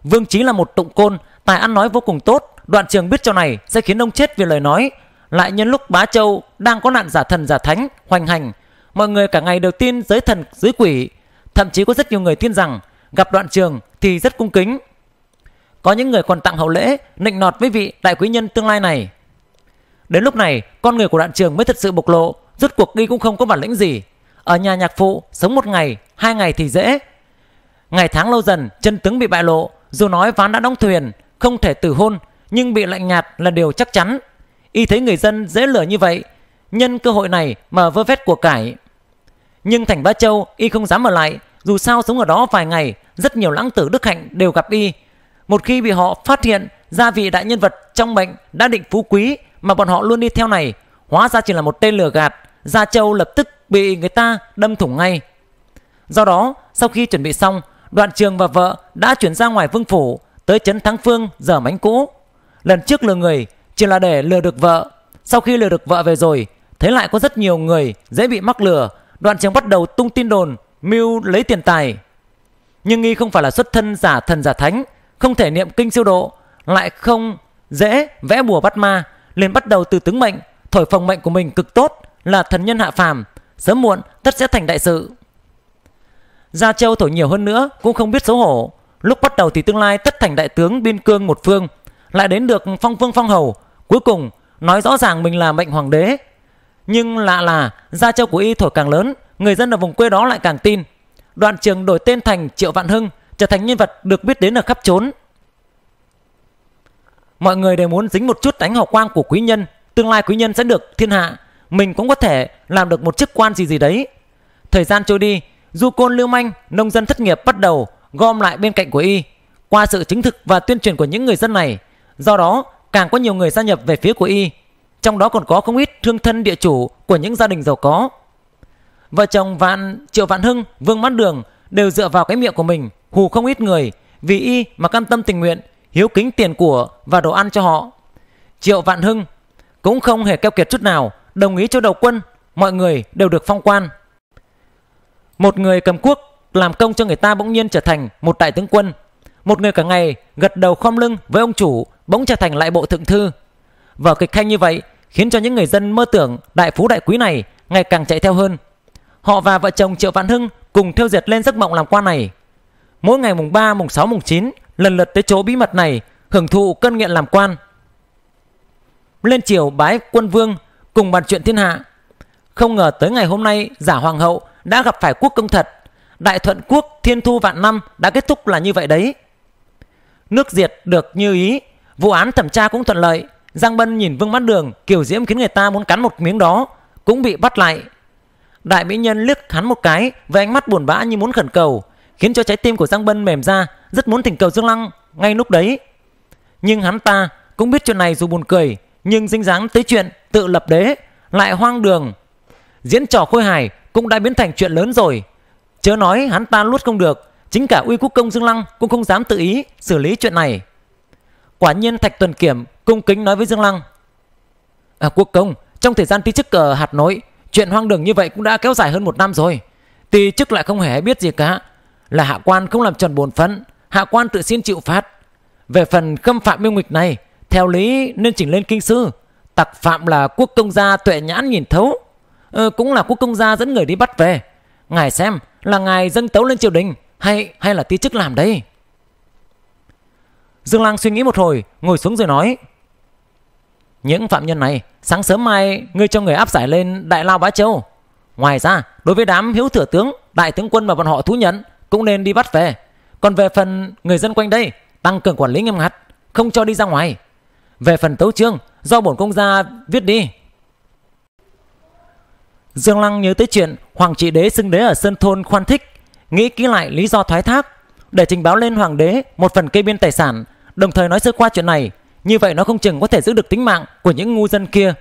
Vương Chí là một tụng côn, tài ăn nói vô cùng tốt. Đoạn trường biết cho này sẽ khiến ông chết vì lời nói. Lại nhân lúc Bá Châu đang có nạn giả thần giả thánh hoành hành, mọi người cả ngày đều tin giới thần giới quỷ. Thậm chí có rất nhiều người tin rằng gặp đoạn trường thì rất cung kính. Có những người còn tặng hậu lễ nịnh nọt với vị đại quý nhân tương lai này. Đến lúc này, con người của đoạn trường mới thật sự bộc lộ, rốt cuộc đi cũng không có bản lĩnh gì. Ở nhà nhạc phụ, sống một ngày, hai ngày thì dễ. Ngày tháng lâu dần, chân tướng bị bại lộ, dù nói ván đã đóng thuyền, không thể từ hôn, nhưng bị lạnh nhạt là điều chắc chắn. Y thấy người dân dễ lửa như vậy, nhân cơ hội này mà vơ vét của cải. Nhưng thành Ba Châu, Y không dám ở lại, dù sao sống ở đó vài ngày, rất nhiều lãng tử đức hạnh đều gặp Y. Một khi bị họ phát hiện ra vị đại nhân vật trong bệnh đã định phú quý mà bọn họ luôn đi theo này, hóa ra chỉ là một tên lừa gạt, Gia Châu lập tức bị người ta đâm thủng ngay. Do đó, sau khi chuẩn bị xong, Đoạn trường và vợ đã chuyển ra ngoài vương phủ tới trấn Thắng Phương giờ mánh cũ. Lần trước lừa người chỉ là để lừa được vợ. Sau khi lừa được vợ về rồi, thấy lại có rất nhiều người dễ bị mắc lừa. Đoạn trường bắt đầu tung tin đồn, mưu lấy tiền tài. Nhưng nghi không phải là xuất thân giả thần giả thánh, không thể niệm kinh siêu độ, lại không dễ vẽ bùa bắt ma, liền bắt đầu từ tướng mệnh, thổi phồng mệnh của mình cực tốt là thần nhân hạ phàm, sớm muộn tất sẽ thành đại sự. Gia Châu thổi nhiều hơn nữa cũng không biết xấu hổ. Lúc bắt đầu thì tương lai tất thành đại tướng biên cương một phương, lại đến được phong vương phong hầu, cuối cùng nói rõ ràng mình là mệnh hoàng đế. Nhưng lạ là Gia Châu của y thổi càng lớn, người dân ở vùng quê đó lại càng tin. Đoạn trường đổi tên thành Triệu Vạn Hưng, trở thành nhân vật được biết đến ở khắp trốn. Mọi người đều muốn dính một chút ánh hào quang của quý nhân, tương lai quý nhân sẽ được thiên hạ, mình cũng có thể làm được một chức quan gì gì đấy. Thời gian trôi đi, Du côn lưu manh, nông dân thất nghiệp bắt đầu gom lại bên cạnh của y. qua sự chứng thực và tuyên truyền của những người dân này. Do đó, càng có nhiều người gia nhập về phía của y. Trong đó còn có không ít thương thân địa chủ của những gia đình giàu có. Vợ chồng Vạn Triệu Vạn Hưng, Vương Mắt Đường đều dựa vào cái miệng của mình hù không ít người vì y mà cam tâm tình nguyện hiếu kính tiền của và đồ ăn cho họ. Triệu Vạn Hưng cũng không hề keo kiệt chút nào, đồng ý cho đầu quân, mọi người đều được phong quan. Một người cầm cuốc làm công cho người ta bỗng nhiên trở thành một đại tướng quân. Một người cả ngày gật đầu khom lưng với ông chủ bỗng trở thành lại bộ thượng thư. Vở kịch hay như vậy khiến cho những người dân mơ tưởng đại phú đại quý này ngày càng chạy theo hơn. Họ và vợ chồng Triệu Vạn Hưng cùng theo dệt lên giấc mộng làm quan này. Mỗi ngày mùng 3, mùng 6, mùng 9 lần lượt tới chỗ bí mật này hưởng thụ cơn nghiện làm quan. Lên triều bái quân vương cùng bàn chuyện thiên hạ. Không ngờ tới ngày hôm nay giả hoàng hậu đã gặp phải quốc công thật. Đại thuận quốc thiên thu vạn năm đã kết thúc là như vậy đấy. Nước diệt được như ý, vụ án thẩm tra cũng thuận lợi. Giang Bân nhìn Vương Mắt Đường kiểu diễm khiến người ta muốn cắn một miếng đó cũng bị bắt lại. Đại mỹ nhân liếc hắn một cái với ánh mắt buồn bã như muốn khẩn cầu, khiến cho trái tim của Giang Bân mềm ra, rất muốn thỉnh cầu Dương Lăng ngay lúc đấy. Nhưng hắn ta cũng biết chuyện này dù buồn cười, nhưng dính dáng tới chuyện tự lập đế lại hoang đường. Diễn trò khôi hài cũng đã biến thành chuyện lớn rồi. Chớ nói hắn ta luốt không được, chính cả uy quốc công Dương Lăng cũng không dám tự ý xử lý chuyện này. Quả nhiên Thạch Tuần Kiểm cung kính nói với Dương Lăng. À, quốc công, trong thời gian ti chức ở hạt nội, chuyện hoang đường như vậy cũng đã kéo dài hơn một năm rồi. Ti chức lại không hề biết gì cả. Là hạ quan không làm tròn bổn phận, hạ quan tự xin chịu phạt. Về phần khâm phạm miêu nghịch này, theo lý nên chỉnh lên kinh sư. Tặc phạm là quốc công gia tuệ nhãn nhìn thấu. Ờ, cũng là quốc công gia dẫn người đi bắt về. Ngài xem là ngài dâng tấu lên triều đình hay hay là ti chức làm đây? Dương lang suy nghĩ một hồi, ngồi xuống rồi nói. Những phạm nhân này, sáng sớm mai ngươi cho người áp giải lên Đại Lao Bá Châu. Ngoài ra, đối với đám hiếu thừa tướng, đại tướng quân mà bọn họ thú nhận cũng nên đi bắt về. Còn về phần người dân quanh đây, tăng cường quản lý nghiêm ngặt, không cho đi ra ngoài. Về phần tấu chương, do bổn công gia viết đi. Dương Lăng nhớ tới chuyện Hoàng trị đế xưng đế ở Sơn Thôn khoan thích, nghĩ kỹ lại lý do thoái thác để trình báo lên hoàng đế một phần kê biên tài sản, đồng thời nói sơ qua chuyện này, như vậy nó không chừng có thể giữ được tính mạng của những ngu dân kia.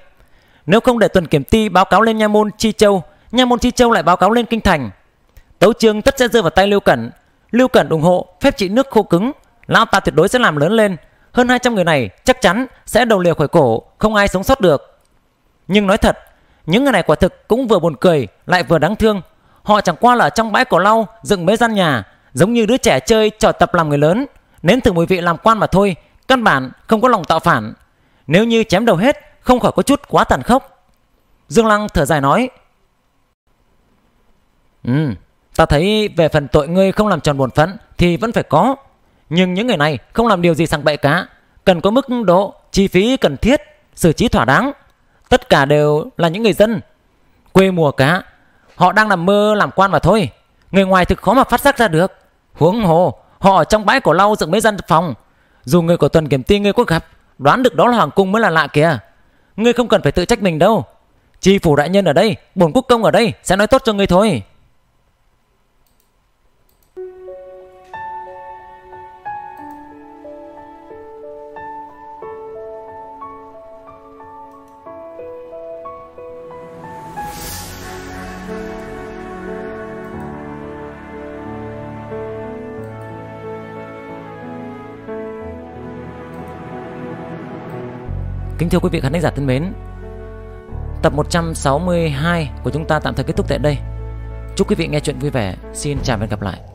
Nếu không để tuần kiểm ti báo cáo lên nha môn Chi Châu, nha môn Chi Châu lại báo cáo lên kinh thành. Tấu chương tất sẽ rơi vào tay Lưu Cẩn. Lưu Cẩn ủng hộ phép trị nước khô cứng, lão ta tuyệt đối sẽ làm lớn lên. Hơn 200 người này chắc chắn sẽ đầu liều khỏi cổ, không ai sống sót được. Nhưng nói thật, những người này quả thực cũng vừa buồn cười lại vừa đáng thương. Họ chẳng qua là ở trong bãi cỏ lau dựng mấy gian nhà, giống như đứa trẻ chơi trò tập làm người lớn, nếm thử mùi vị làm quan mà thôi, căn bản không có lòng tạo phản. Nếu như chém đầu hết, không khỏi có chút quá tàn khốc. Dương Lăng thở dài nói: "Ừ, ta thấy về phần tội ngươi không làm tròn bổn phận thì vẫn phải có, nhưng những người này không làm điều gì sằng bậy cả, cần có mức độ chi phí cần thiết, xử trí thỏa đáng." Tất cả đều là những người dân Quê mùa cá. Họ đang nằm mơ làm quan mà thôi. Người ngoài thực khó mà phát giác ra được. Huống hồ Họ ở trong bãi cổ lau dựng mấy gian phòng. Dù người của tuần kiểm ti ngươi có gặp Đoán được đó là hoàng cung mới là lạ kìa. Ngươi không cần phải tự trách mình đâu. Chi phủ đại nhân ở đây Bổn quốc công ở đây Sẽ nói tốt cho ngươi thôi. Kính thưa quý vị khán giả thân mến, Tập 162 của chúng ta tạm thời kết thúc tại đây. Chúc quý vị nghe chuyện vui vẻ. Xin chào và hẹn gặp lại.